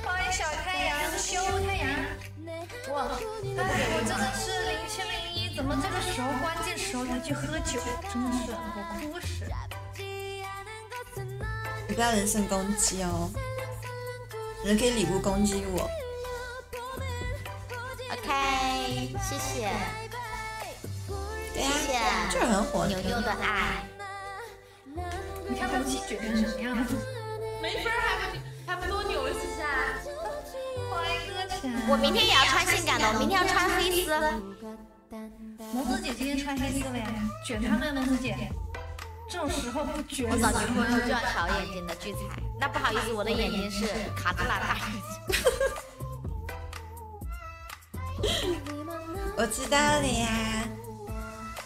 欢迎小太阳，小太阳。哇，哎，我真的是零七零一，怎么这个时候关键时候他去喝酒？真的是。我哭死！你不要人身攻击哦，人可以礼物攻击我。OK，谢谢。谢谢这是很火牛牛的爱。你看我气卷成什么样子？没分儿，不还不多都牛气下。我明天也要穿性感的，我明天要穿黑丝。萌子姐今天穿黑丝了呀，卷成们，样，萌子姐。这种时候不卷，我找女朋友就要小眼睛的聚财。那不好意思，我的眼睛是卡姿兰大眼睛。我知道了呀。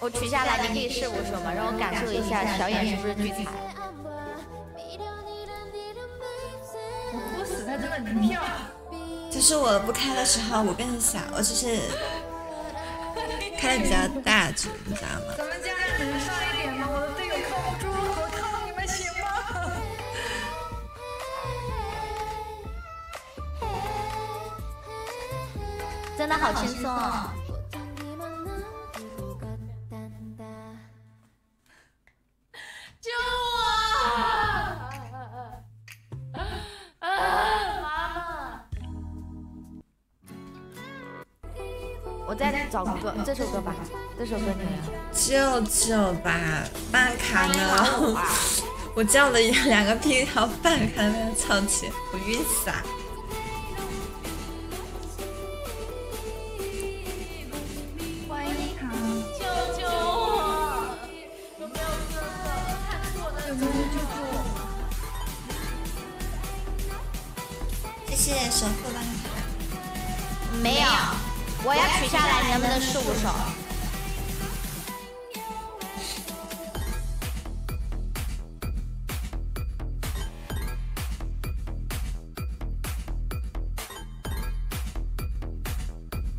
我取下来，你可以试五手嘛，让我感受一下小眼是不是巨财。我不死他真的能跳。就是我不开的时候，我变小，我只是开的比较大，你知道吗？咱们家人上一点了，我的队友靠不住，我靠你们行吗？真的好轻松啊。救我！妈妈，我再找歌，这首歌吧，这首歌你。救救吧，办卡呢，我叫了两个冰条办卡，有唱起，我晕死啊！谢没有，我要取下来，能不能试五手？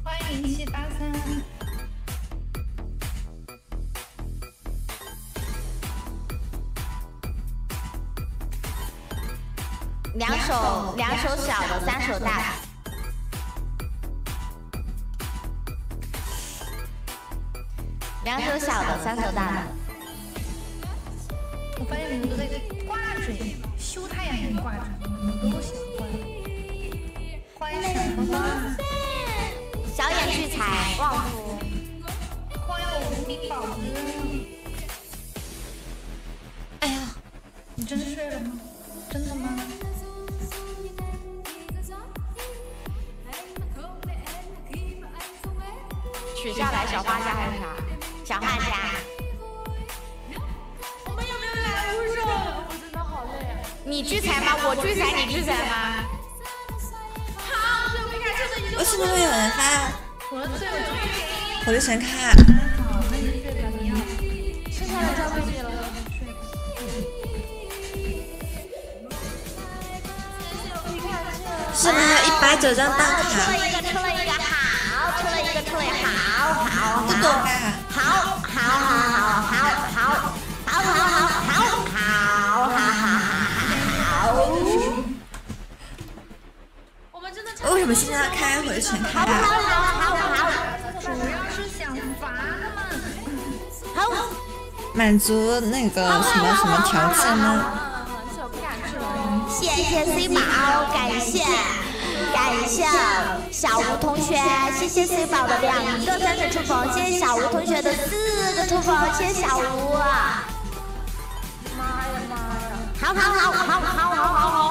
欢迎七八。两手两手小的，三手大的。两手小的，三手大的。我发现你们都在挂嘴，修太阳也挂嘴。欢欢迎什么吗？小眼聚财，旺夫。欢迎我无名宝子。哎呀，你真睡了吗？真的吗？取下来小画家还是啥？小画家。我们有没有来握手？我真的好累。你去踩吗？我去踩，你去踩吗？好，准备开始。为什么没有文化？我的神卡。剩的交给是不是一百九张大卡？抽了一个，抽了一个，好，抽了一个，抽了一个。好，好够了。好，好，好，好，好，好，好，好，好，好，好，好，好。我们真的。为什么现在开回全开？好，好，好，好。主要是想罚。他们。好。满足那个什么什么条件呢？谢谢 C 宝，感谢。一下，小吴同学，谢谢 C 宝的两个三色出风，谢谢小吴同学的四个出风，谢谢小吴。妈呀妈呀！好好好好好好好好好好好。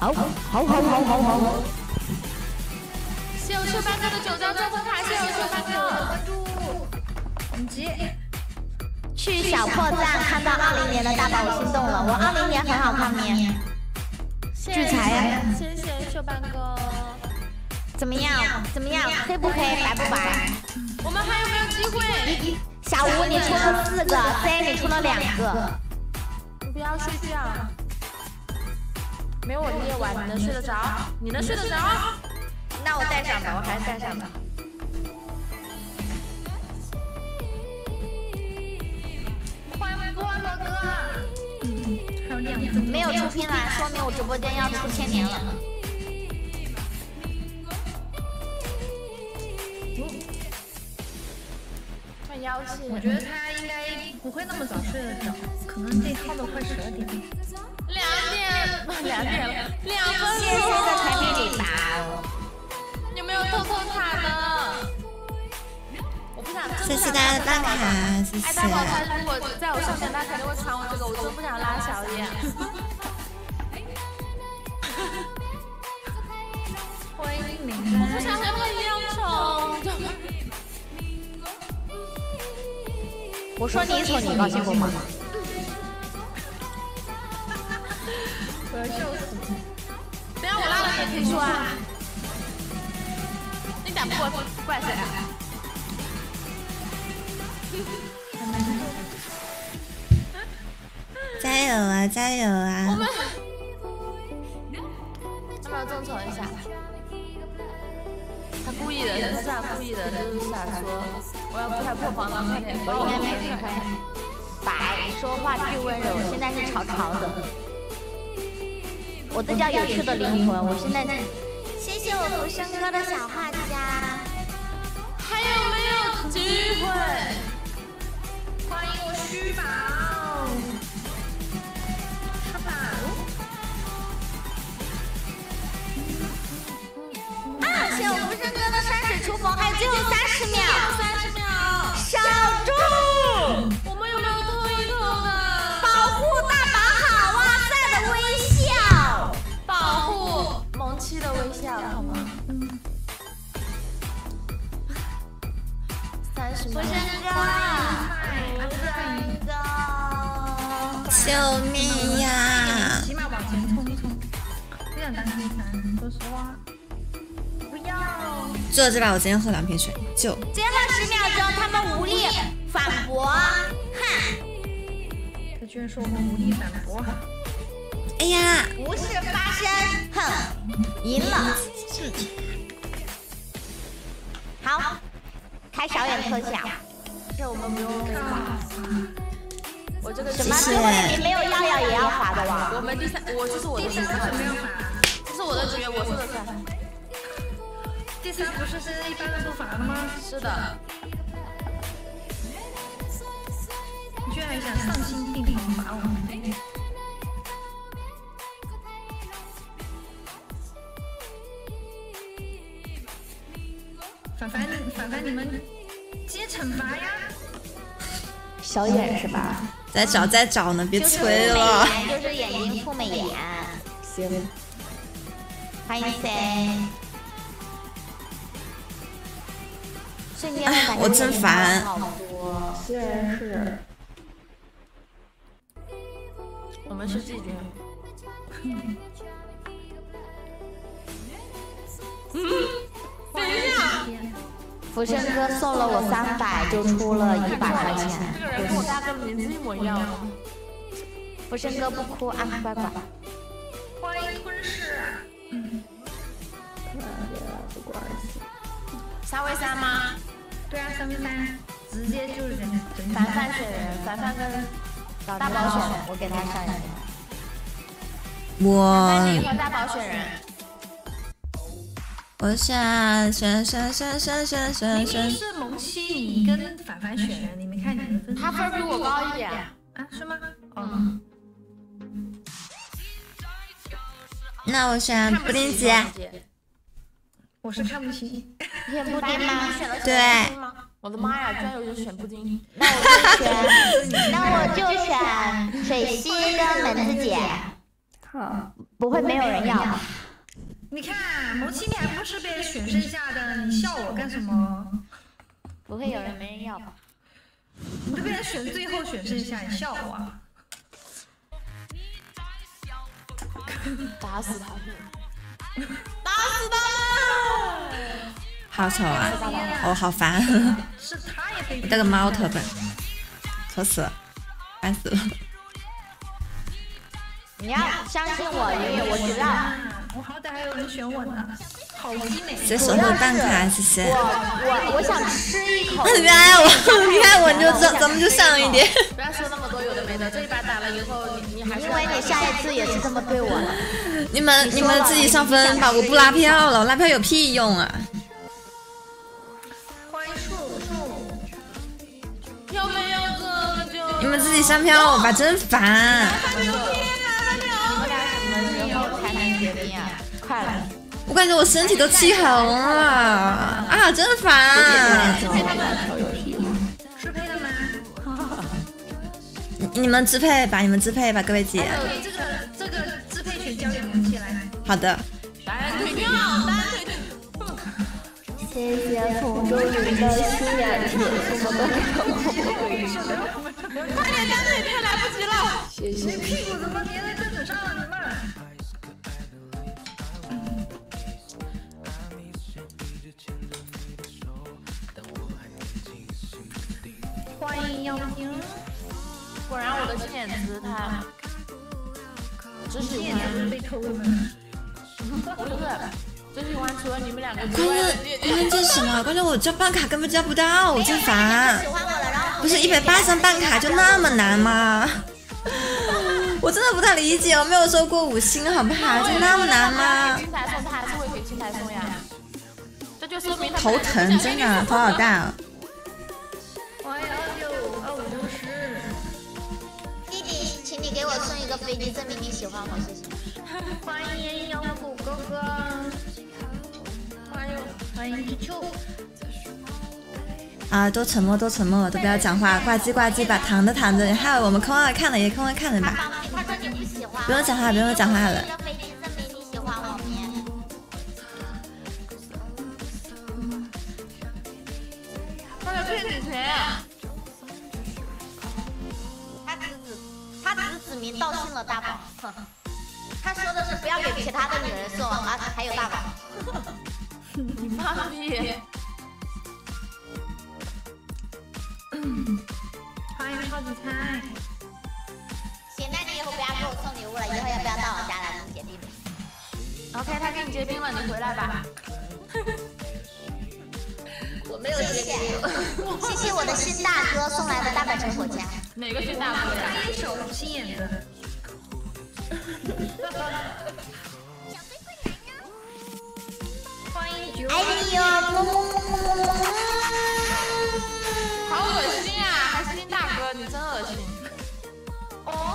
好好好好好好好。谢我秋帆哥的九张征服卡，谢我秋帆哥关注。紧去小破站看到二零年的大宝，我心动了。我二零年很好看吗？聚财呀！谢谢秀班哥。怎么样？怎么样？黑不黑？白不白？我们还有没有机会？小吴，你出了四个，C，你出了两个。你不要睡觉，没有我夜晚你能睡得着？你能睡得着？那我带上吧，我还是带上吧。欢迎菠萝哥。没有出拼团，说明我直播间要出千年了。换邀请，我觉得他应该不会那么早睡得着，可能得耗到快十二点。了。两点，两点，两分钟。谢谢那个彩礼有没有偷偷塔的？谢谢大家的拉卡，谢谢。爱大宝他如果在我上面，他肯定会传我这个，我就不想拉小叶。欢迎明。我不想和他一样丑。我说你丑，你高兴吗？我要秀死。等下我拉了，你可以说啊！你打不过，怪谁？啊？加油啊！加油啊！要不要众筹一下？他故意的，他是他故意的，就是想说我要开破防了，快点贵的，开白，说话巨温柔，现在是吵吵的。我这叫有趣的灵魂。我现在谢谢我独生哥的小画家。还有没有机会？欢迎我虚宝，老板。啊，谢无声哥的山水出房，还有最后三十秒，最后三十秒，守住。我们有没有动力呢？保护大宝好哇塞的微笑，保护萌妻的微笑，好吗？三十秒。救命呀！起码往前冲一冲，不想当兵男，说实话，不要。坐这吧，我先喝两瓶水。就最后十秒钟，他们无力反驳，哼！他居然说我们无力反驳，哎呀，无事发生，哼，赢了，哼。好，开小眼特效，这我们不用。什么？最后名没有耀耀也要罚的哇！我们第三，我就是我的主角，这是我的职业，我说了算。第三不是现在一般不罚的吗？是的。你居然还想丧心病狂罚我们？凡凡凡凡，你们接惩罚呀！小眼是吧？在找在找呢，别催了。就是眼睛酷美颜。行。欢迎 C。哎，我真烦。好多。虽然是。我们是季军。嗯，等一下。福生哥送了我三百，就出了一百块钱。这个人跟我大哥的名字一模一样。福生哥不哭，啊，乖乖。欢迎吞噬。嗯。哎呀，没关三 v 三吗？对啊，三 v 三。直接就是凡凡选人，凡凡跟大宝选，我给他上一个。我。凡凡和大宝选人。我选选选选选选选，是萌七，你跟凡凡选，的，你没看你们分，他分比我高一点，啊，是吗？嗯，那我选布丁姐，我是看不清，选布丁吗？对，我的妈呀，专有就选布丁，那我就选，那我就选水星跟门子姐，好，不会没有人要。你看，萌新你还不是被选剩下的？你笑我干什么？不会有人没人要吧？你都被人选最后选剩下，你笑我？打死他！打死他！好丑啊！我好烦！你带个猫头吧，丑死，了，烦死了。你要相信我，爷爷，我知道。我好歹还有人选我呢，好鸡美。这什么办卡？谢谢。我我我想吃一口。你爱我，你爱我，你就咱咱们就上一点。不要说那么多有的没的，这一把打了以后，你你还是因为你下一次也是这么对我。你们你们自己上分吧，我不拉票了，拉票有屁用啊！欢迎树树。要没要哥？就你们自己上票吧，真烦。我感觉我身体都气红了啊！真烦！啊！支配的吗？你们支配吧，你们支配吧，各位姐。这个这个支配权交给你们姐来。好的。谢谢冯周云的新眼有。关键关键什么？关键我这办卡根本交不到，我真烦。不是一百八张办卡就那么难吗？我真的不太理解，我没有收过五星，好不好？就那么难吗？这就说明头疼，真的，好老大。弟弟，请你给我送一个飞机，证明你喜欢我，谢谢。欢迎啊！都沉默，都沉默，都不要讲话，挂机挂机吧，躺着躺着。还有我们空二看的也空二看的吧。不用讲话，不用讲话了。他说不了。他说不他说你不不用讲话，不用讲话了。他喜欢。不用他你他他了。他说不他好皮！欢迎超级菜。行，那你以后不要给我送礼物了，以后也不要到我家来结冰。OK，他给你结冰了，你回来吧。我没有结冰。谢谢我的新大哥送来的大板城火箭。哪个新大哥呀？新手新眼的。好恶心啊！还是新大哥，你真恶心。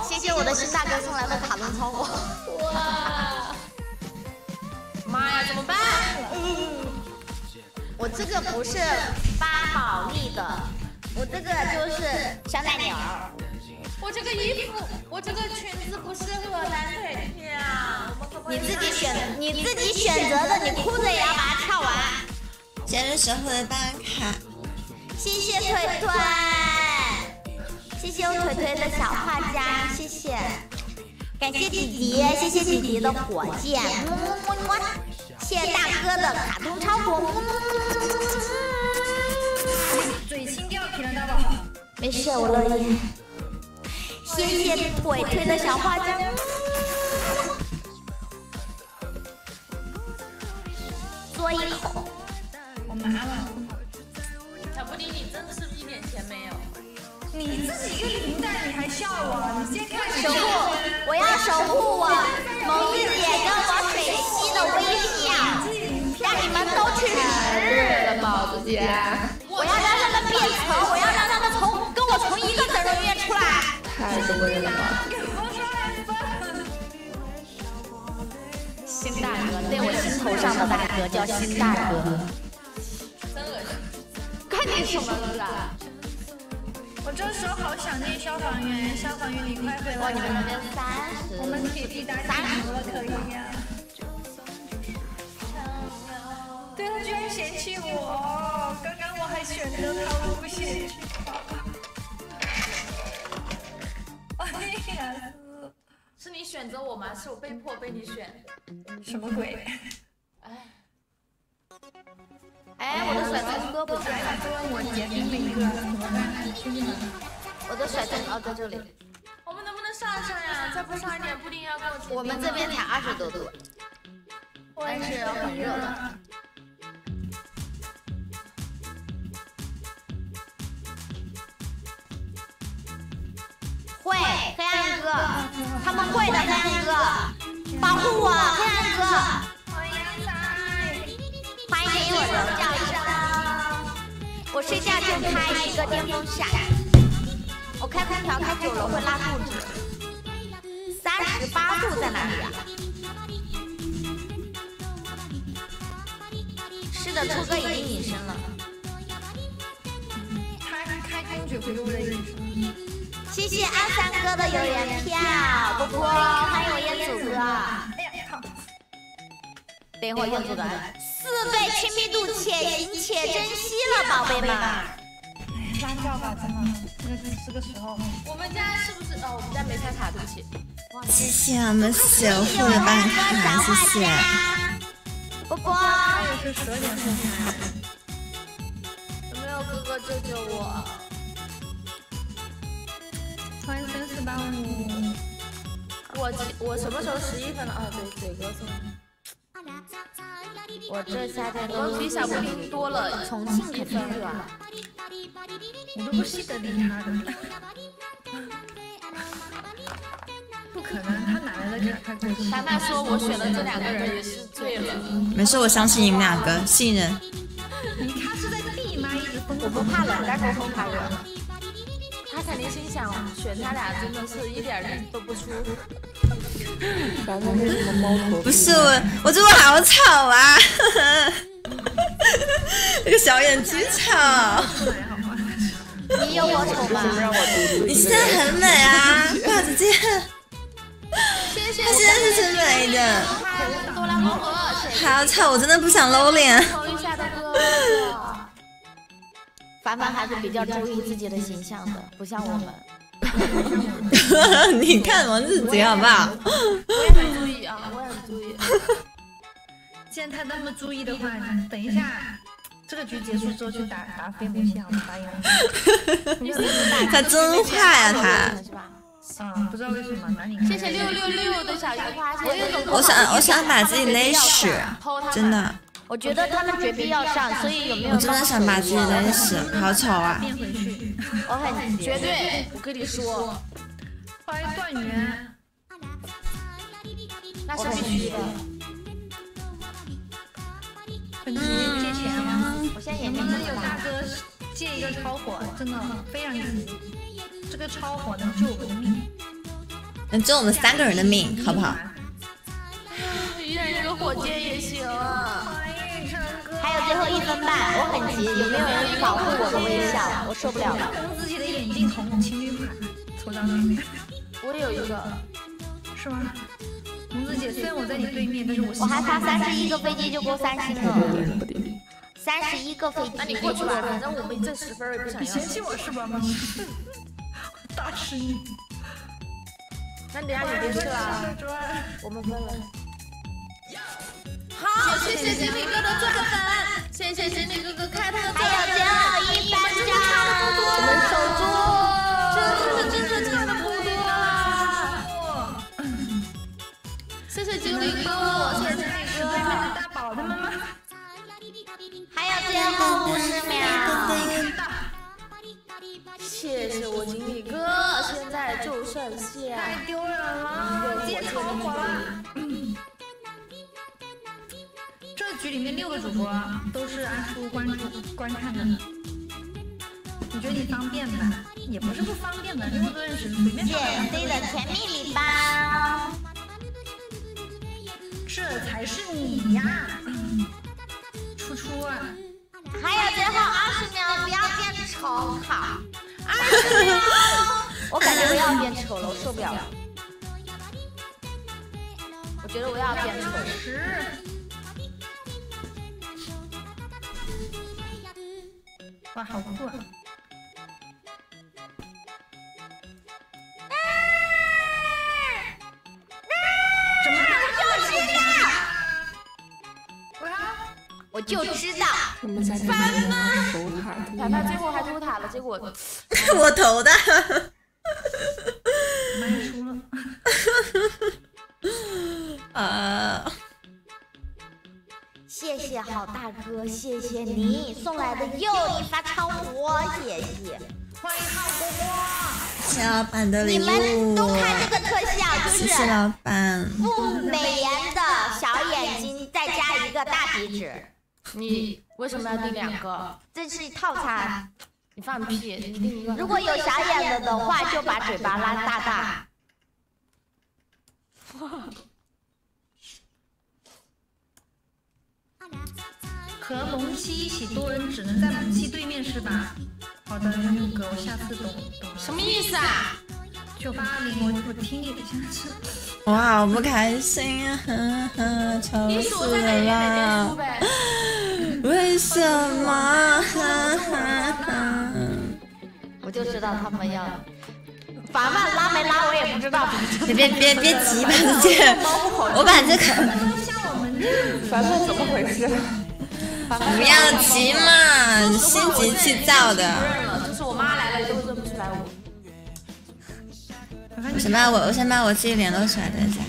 谢谢我的新大哥送来的卡通超光。哇！妈呀，怎么办？我这个不是巴宝莉的，我这个就是香奈儿。我这个衣服，我这个裙子不适合单腿。跳啊！你自己选，你自己选择的，你哭着也要把它跳完。节日守护的办卡，谢谢腿腿，谢谢我腿腿的小画家，谢谢，感谢姐姐，谢谢姐姐的火箭，么么么么，谢谢大哥的卡通超么。嘴轻掉皮了，大哥，没事，我乐意。谢谢鬼推的小花姜，嘬一口，我麻了。小布丁，你真的是一点钱没有？你自己一个零蛋，你还笑我？你先看守护，我要守护我眸子姐跟我水西的微笑，让你们都去死！我子姐，我要让他们变丑，我要让他们从跟我从一个紫龙院出来。太恶心了！鑫大哥，对我心头上的大哥叫鑫大哥，真恶心！看你什么了？我这时候好想念消防员，消防员你快回来！哇，你们那边三十，我们铁弟打十了，可以啊！对他居然嫌弃我，刚刚我还选择他，我不嫌弃他。是你选择我吗？是我被迫被你选什么鬼？哎，哎，我的甩动胳膊，我了一个，怎么办？我的甩动哦，在这里。我们能不能上上呀？再不上一点，布丁要给我我们这边才二十多度，但是很热的。哥，他们会的，黑暗哥，保护我，黑暗哥。欢迎我的叫声，我睡觉就开一个电风扇，我开空调开久了会拉肚子。三十八度在哪里呀？是的，臭哥已经隐身了。他开开空调可以用隐身。谢谢阿三哥的有缘票，波波，欢迎我燕子哥。哎呀，别套。等会燕子哥，四倍亲密度，且行且珍惜了，宝贝们。哎，删掉吧，真的，这个真是个时候。我们家是不是？哦，我们家没拆卡，对不起。哇，谢谢我们小富的帮你看卡，谢谢。波波。是有没有哥哥救救我？欢迎三四八五。我我什么时候十一分了？啊，对，嘴哥送。我这下天都比小布丁多了重庆的，对吧？我都不记得理他的。不可能，他哪来的卡？他他说我选的这两个人也是醉了。没事，我相信你们两个，信任。你是在直疯。我不怕冷，再沟通他了。他肯定心想选他俩真的是一点力都不出。不是我，我这么好吵啊！这 个小眼睛丑。你有我丑吗？你现在很美啊！下次见。他现在是真美的。好丑，我真的不想露脸。一下大哥。凡凡还是比较注意自己的形象的，不像我们。你看王日杰好不好？我也没注意啊，我也没注意。既然他那么注意的话，等一下，这个局结束之后去打打飞木星，我们发 他真坏啊！他。嗯，不知道为什么，哪里？谢谢六六六的小樱花，谢谢我想，我想把自己勒死，真的。我觉得他们绝必要上，所以有没有？我真的想把自己扔死，好丑啊！我很绝对。我跟你说，欢迎断缘，那是必须的。很借钱吗？我现在也没办能不能有大哥借一个超火？真的非常急，这个超火能救我们命，能救我们三个人的命，好不好？有点这个火箭也行。啊！还有最后一分半，我很急，有没有人保护我的微笑？我受不了了。自己的眼睛从情侣款，抽奖中，我有一个，是吗？红子姐，虽然我在你对面，但是我我还差三十一个飞机就过三星了。三十一个飞机，那你过去吧，反正我们这十分，也不想要。嫌弃我是吧？大吃你！那等下你别去了，我们分了。好谢谢锦鲤哥哥做的粉谢谢锦鲤哥哥开通的作品关注观看的你，你觉得你方便吗？也不是不方便吧，因为都认识，随便点。减费的甜蜜礼包，这才是你呀，初初。还有最后二十秒，不要变丑好。二十秒，我感觉我要变丑了，我受不了了。我觉得我要变丑。哇，好酷！啊！怎么？我就知道！我就知道！么吗？反派最后还偷塔了，结果我 投的。输了，啊！谢谢好大哥，谢谢你送来的又一发超火，谢谢，欢迎浩火。谢老板的礼物。你们都看这个特效，就是不美颜的小眼睛，再加一个大鼻子。你为什么要订两个？这是一套餐。你放屁！如果有小眼了的话，就把嘴巴拉大大。哇。和萌七一起多人只能在萌七对面是吧？好的，那个我下次懂懂。什么意思啊？九八零，我我听你的，先吃。我好不开心啊！哼哼，愁死了。为什么？哈哈。我就知道他们要。凡凡拉没拉我也不知道，别别别急，凡姐，我把这个。凡凡怎么回事？不要急嘛，心急气躁的。就是我妈来了都认不出来我。我先把我我先把我自己脸露出来等一下。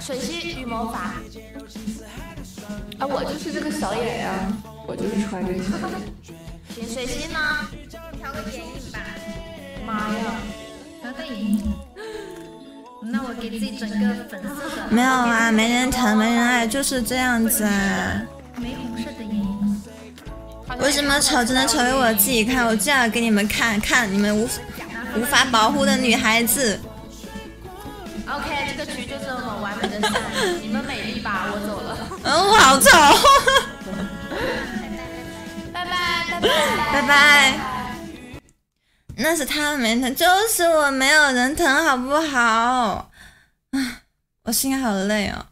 水星与魔法。啊，我就是这个小眼呀，我就是穿这个。行，水星呢？调个眼影吧。妈呀！个眼影。那我给自己整个粉色的。没有啊，没人疼，没人爱，就是这样子啊。玫红色的眼影。为什么丑只能丑给我自己看？我这样给你们看看，你们无无法保护的女孩子。OK，这个局就这么完美的散了。你们美丽吧，我走了。嗯，我好丑。拜拜拜拜拜拜。那是他没疼，就是我没有人疼，好不好？啊，我心好累哦，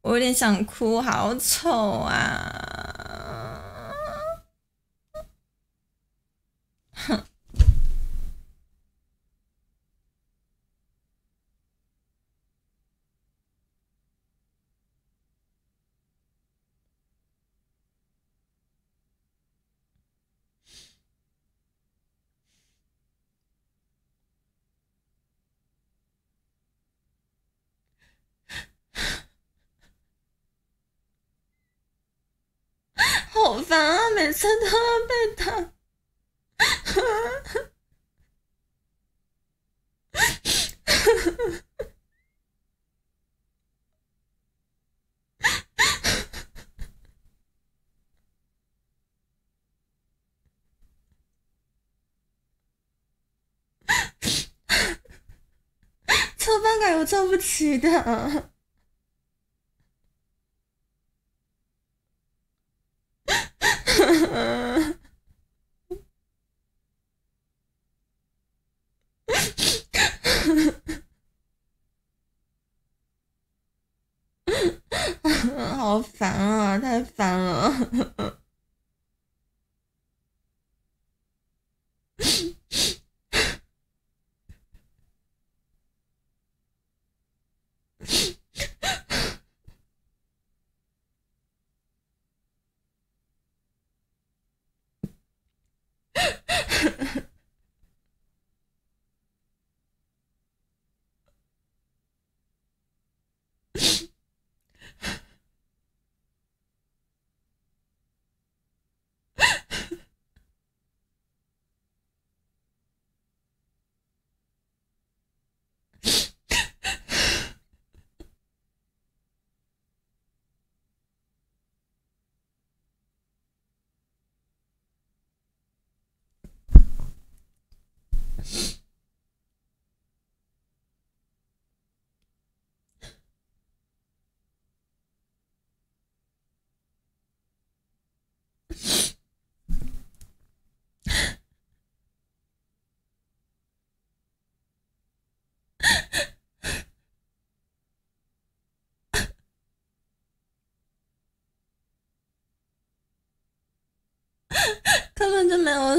我有点想哭，好丑啊。烦啊！每次都要被打，呵呵呵呵呵，呵呵呵，呵 nova.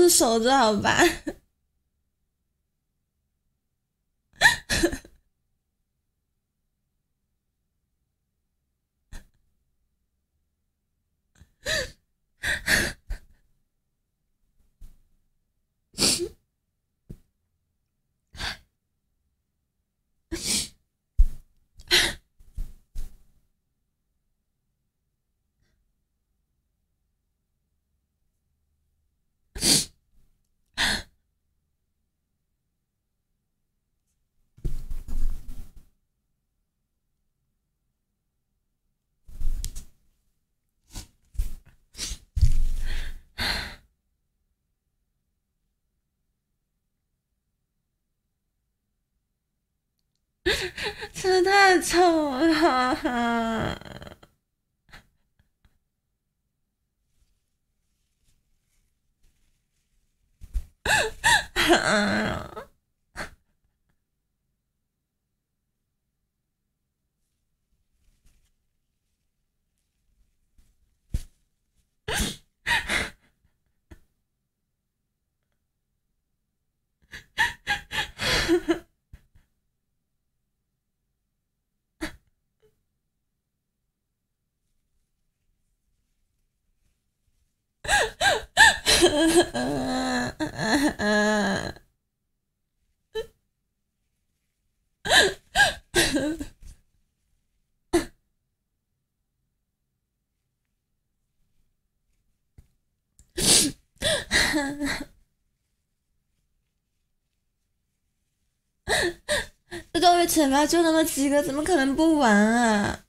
守着，好吧。真 的太丑了！啊 这作为惩罚，就那么几个，怎么可能不玩啊？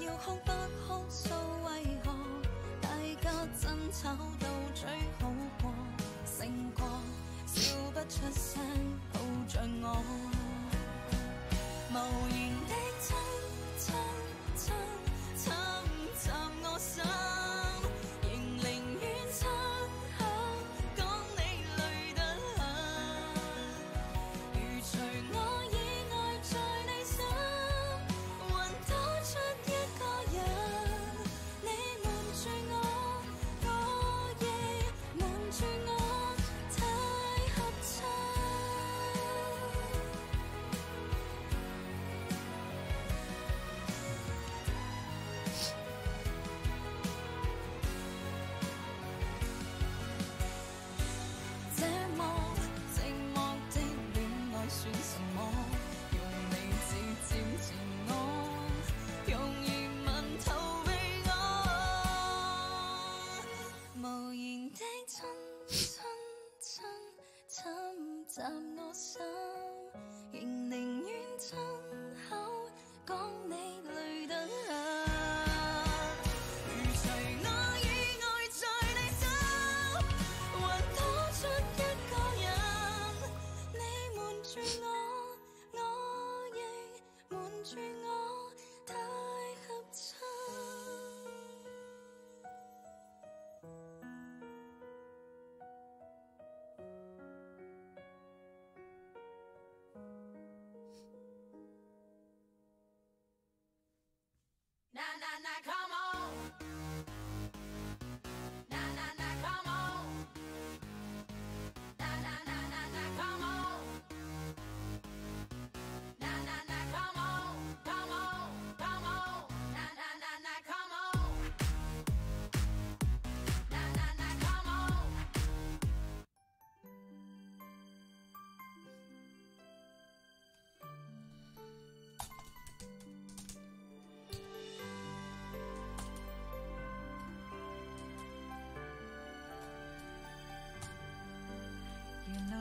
要哭不哭诉，为何大家争吵到最好过胜过笑不出声，抱着我，无言的亲亲亲侵袭我心。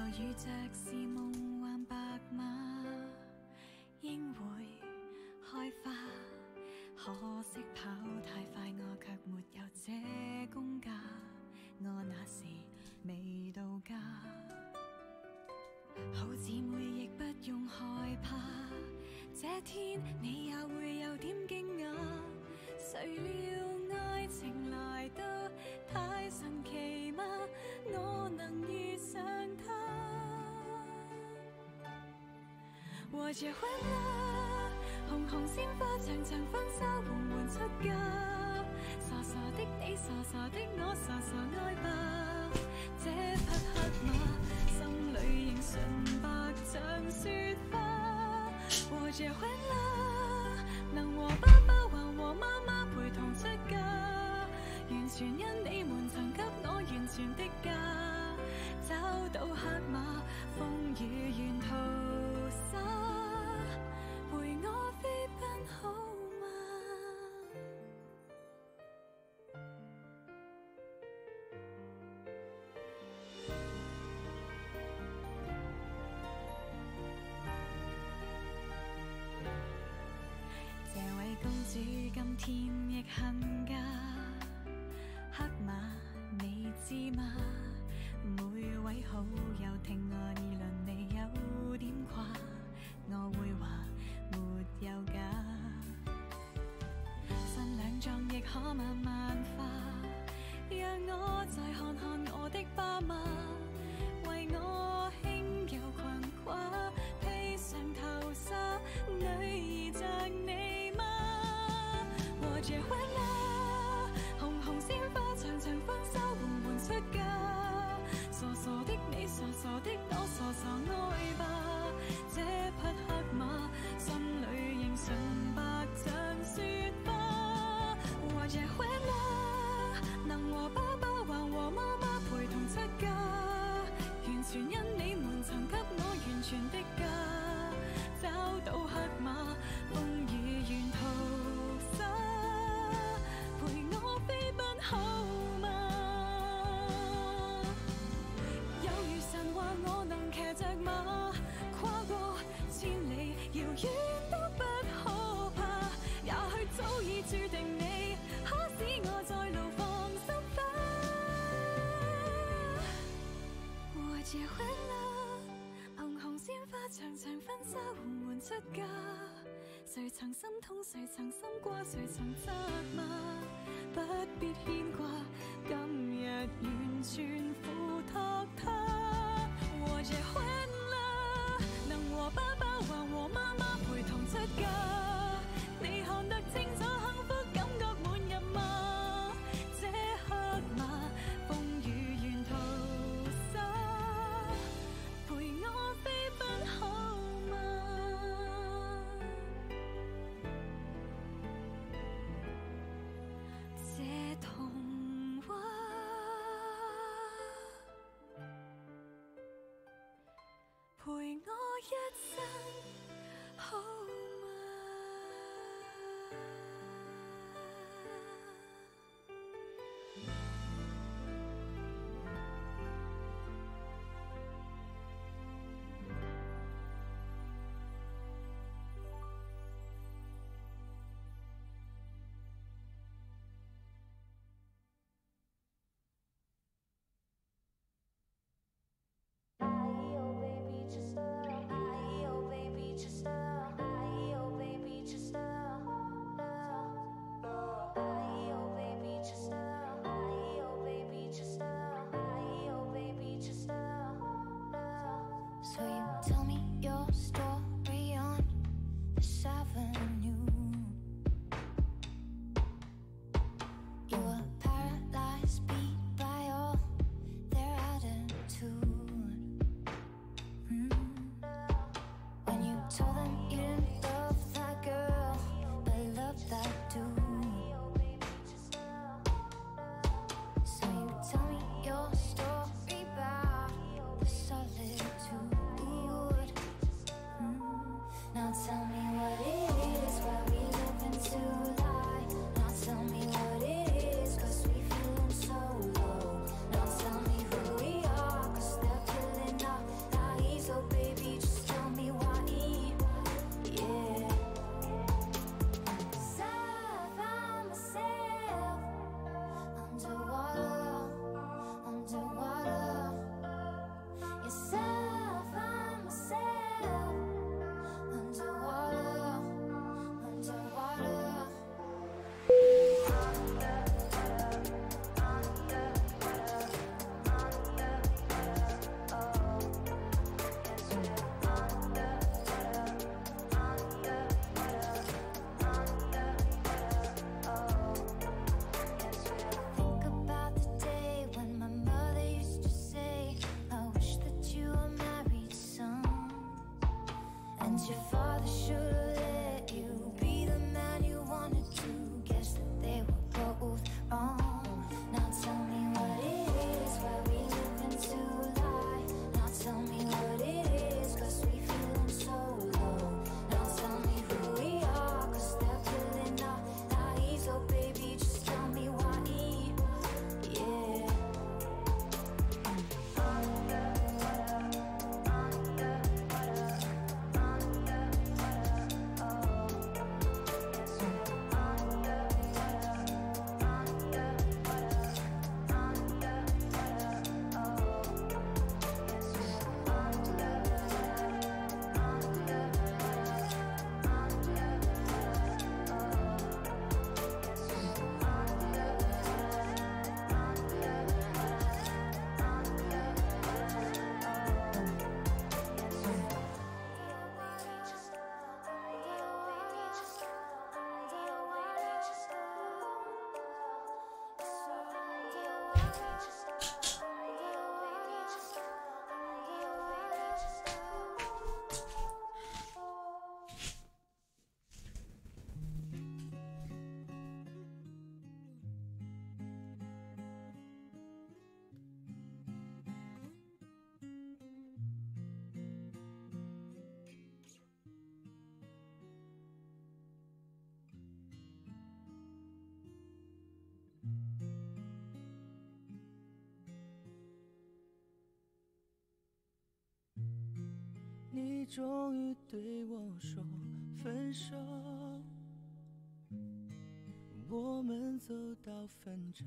我遇着是夢幻白馬，應會開花。可惜跑太快，我卻沒有这功架。我那時未到家，好姊妹亦不用害怕，這天你也會有點驚訝。谁料？在结婚啦，红红鲜花，长长婚纱，缓缓出嫁，傻傻的你，傻傻的我，傻傻爱吧。这匹黑马，心里仍纯白像雪花。我结婚啦，能和爸爸，还和妈妈陪同出嫁，完全因你们曾给我完全的家，找到黑马，风雨沿途。call my mind. 远都不可怕也许早已注定你可使我在路放心花和结婚吗红红鲜花长长婚纱缓缓出嫁谁曾心痛谁曾心过谁曾责骂不必牵挂今日完全付托他和结婚和爸爸，还和妈妈陪同出嫁，你看得清楚。一生好。Tell me your story. your phone. 你终于对我说分手，我们走到分岔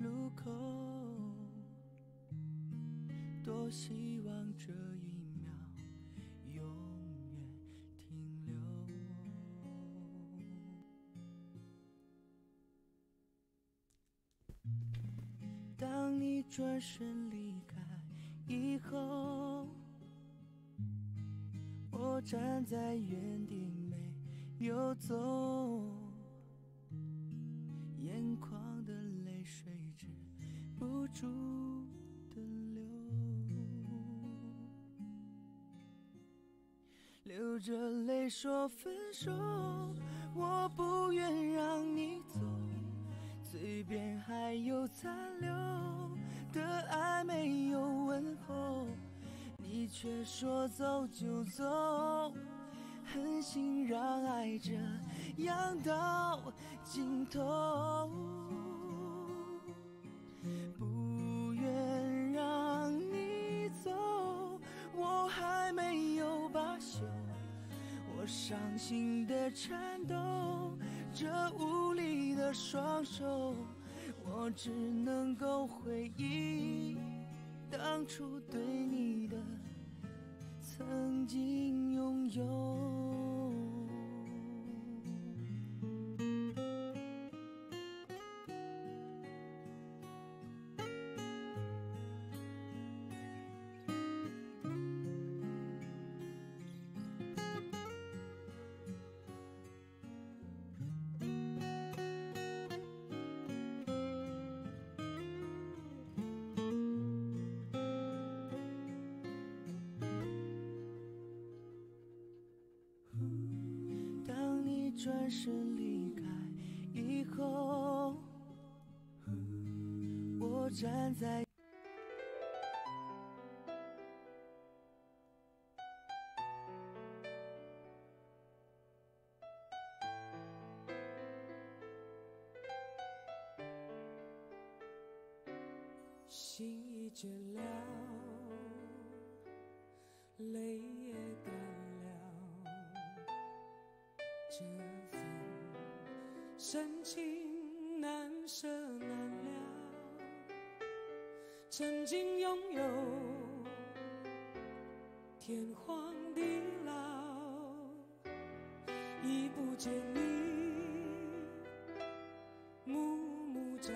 路口，多希望这。在原地没有走，眼眶的泪水止不住的流，流着泪说分手，我不愿让你走，嘴边还有残留的爱没有问候，你却说走就走。狠心让爱这样到尽头，不愿让你走，我还没有罢休。我伤心的颤抖，这无力的双手，我只能够回忆当初对你的曾经拥有。转身离开以后，我站在，心已倦了，泪。真情难舍难了，曾经拥有天荒地老，已不见你暮暮朝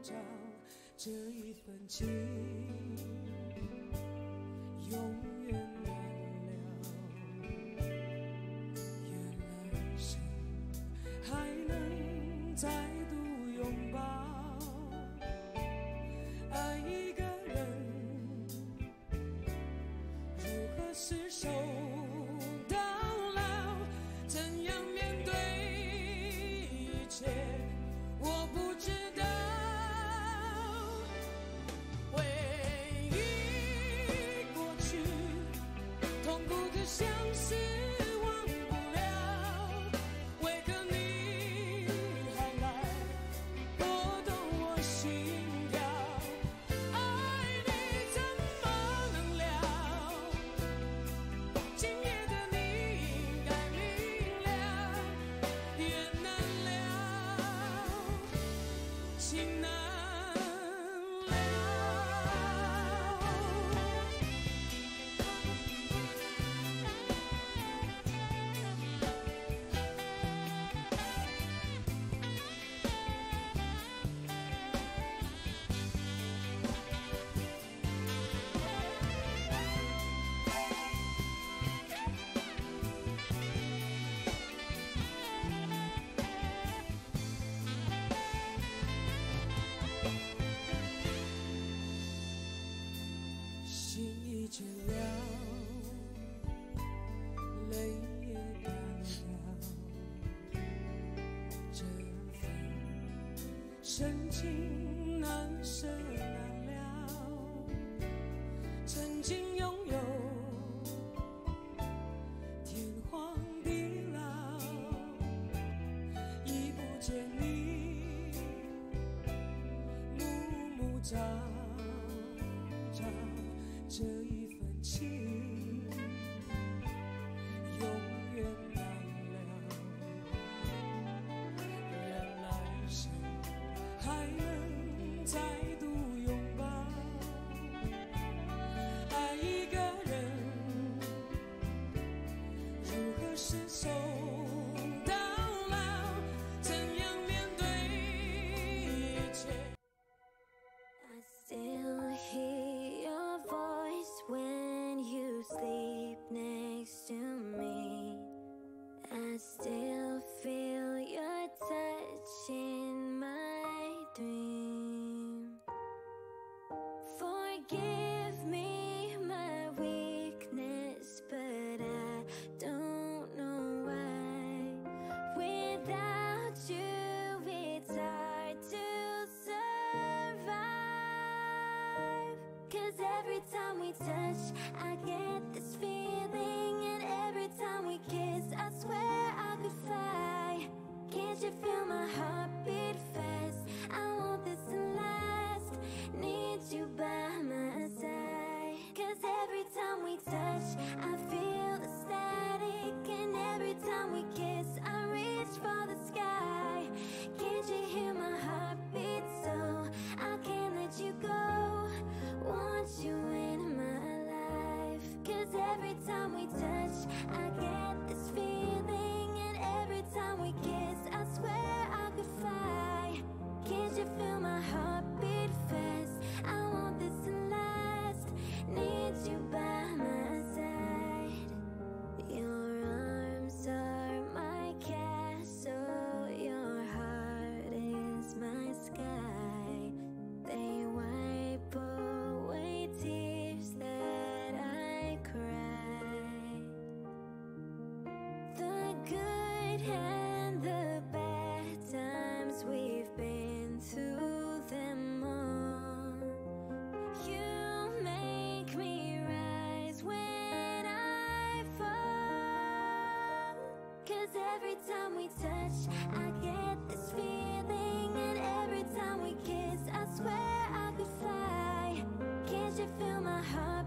朝，这一份情永。time. 难舍难了，曾经。touch, I get. time we touch, I get this feeling And every time we kiss, I swear I could fly Can't you feel my heart?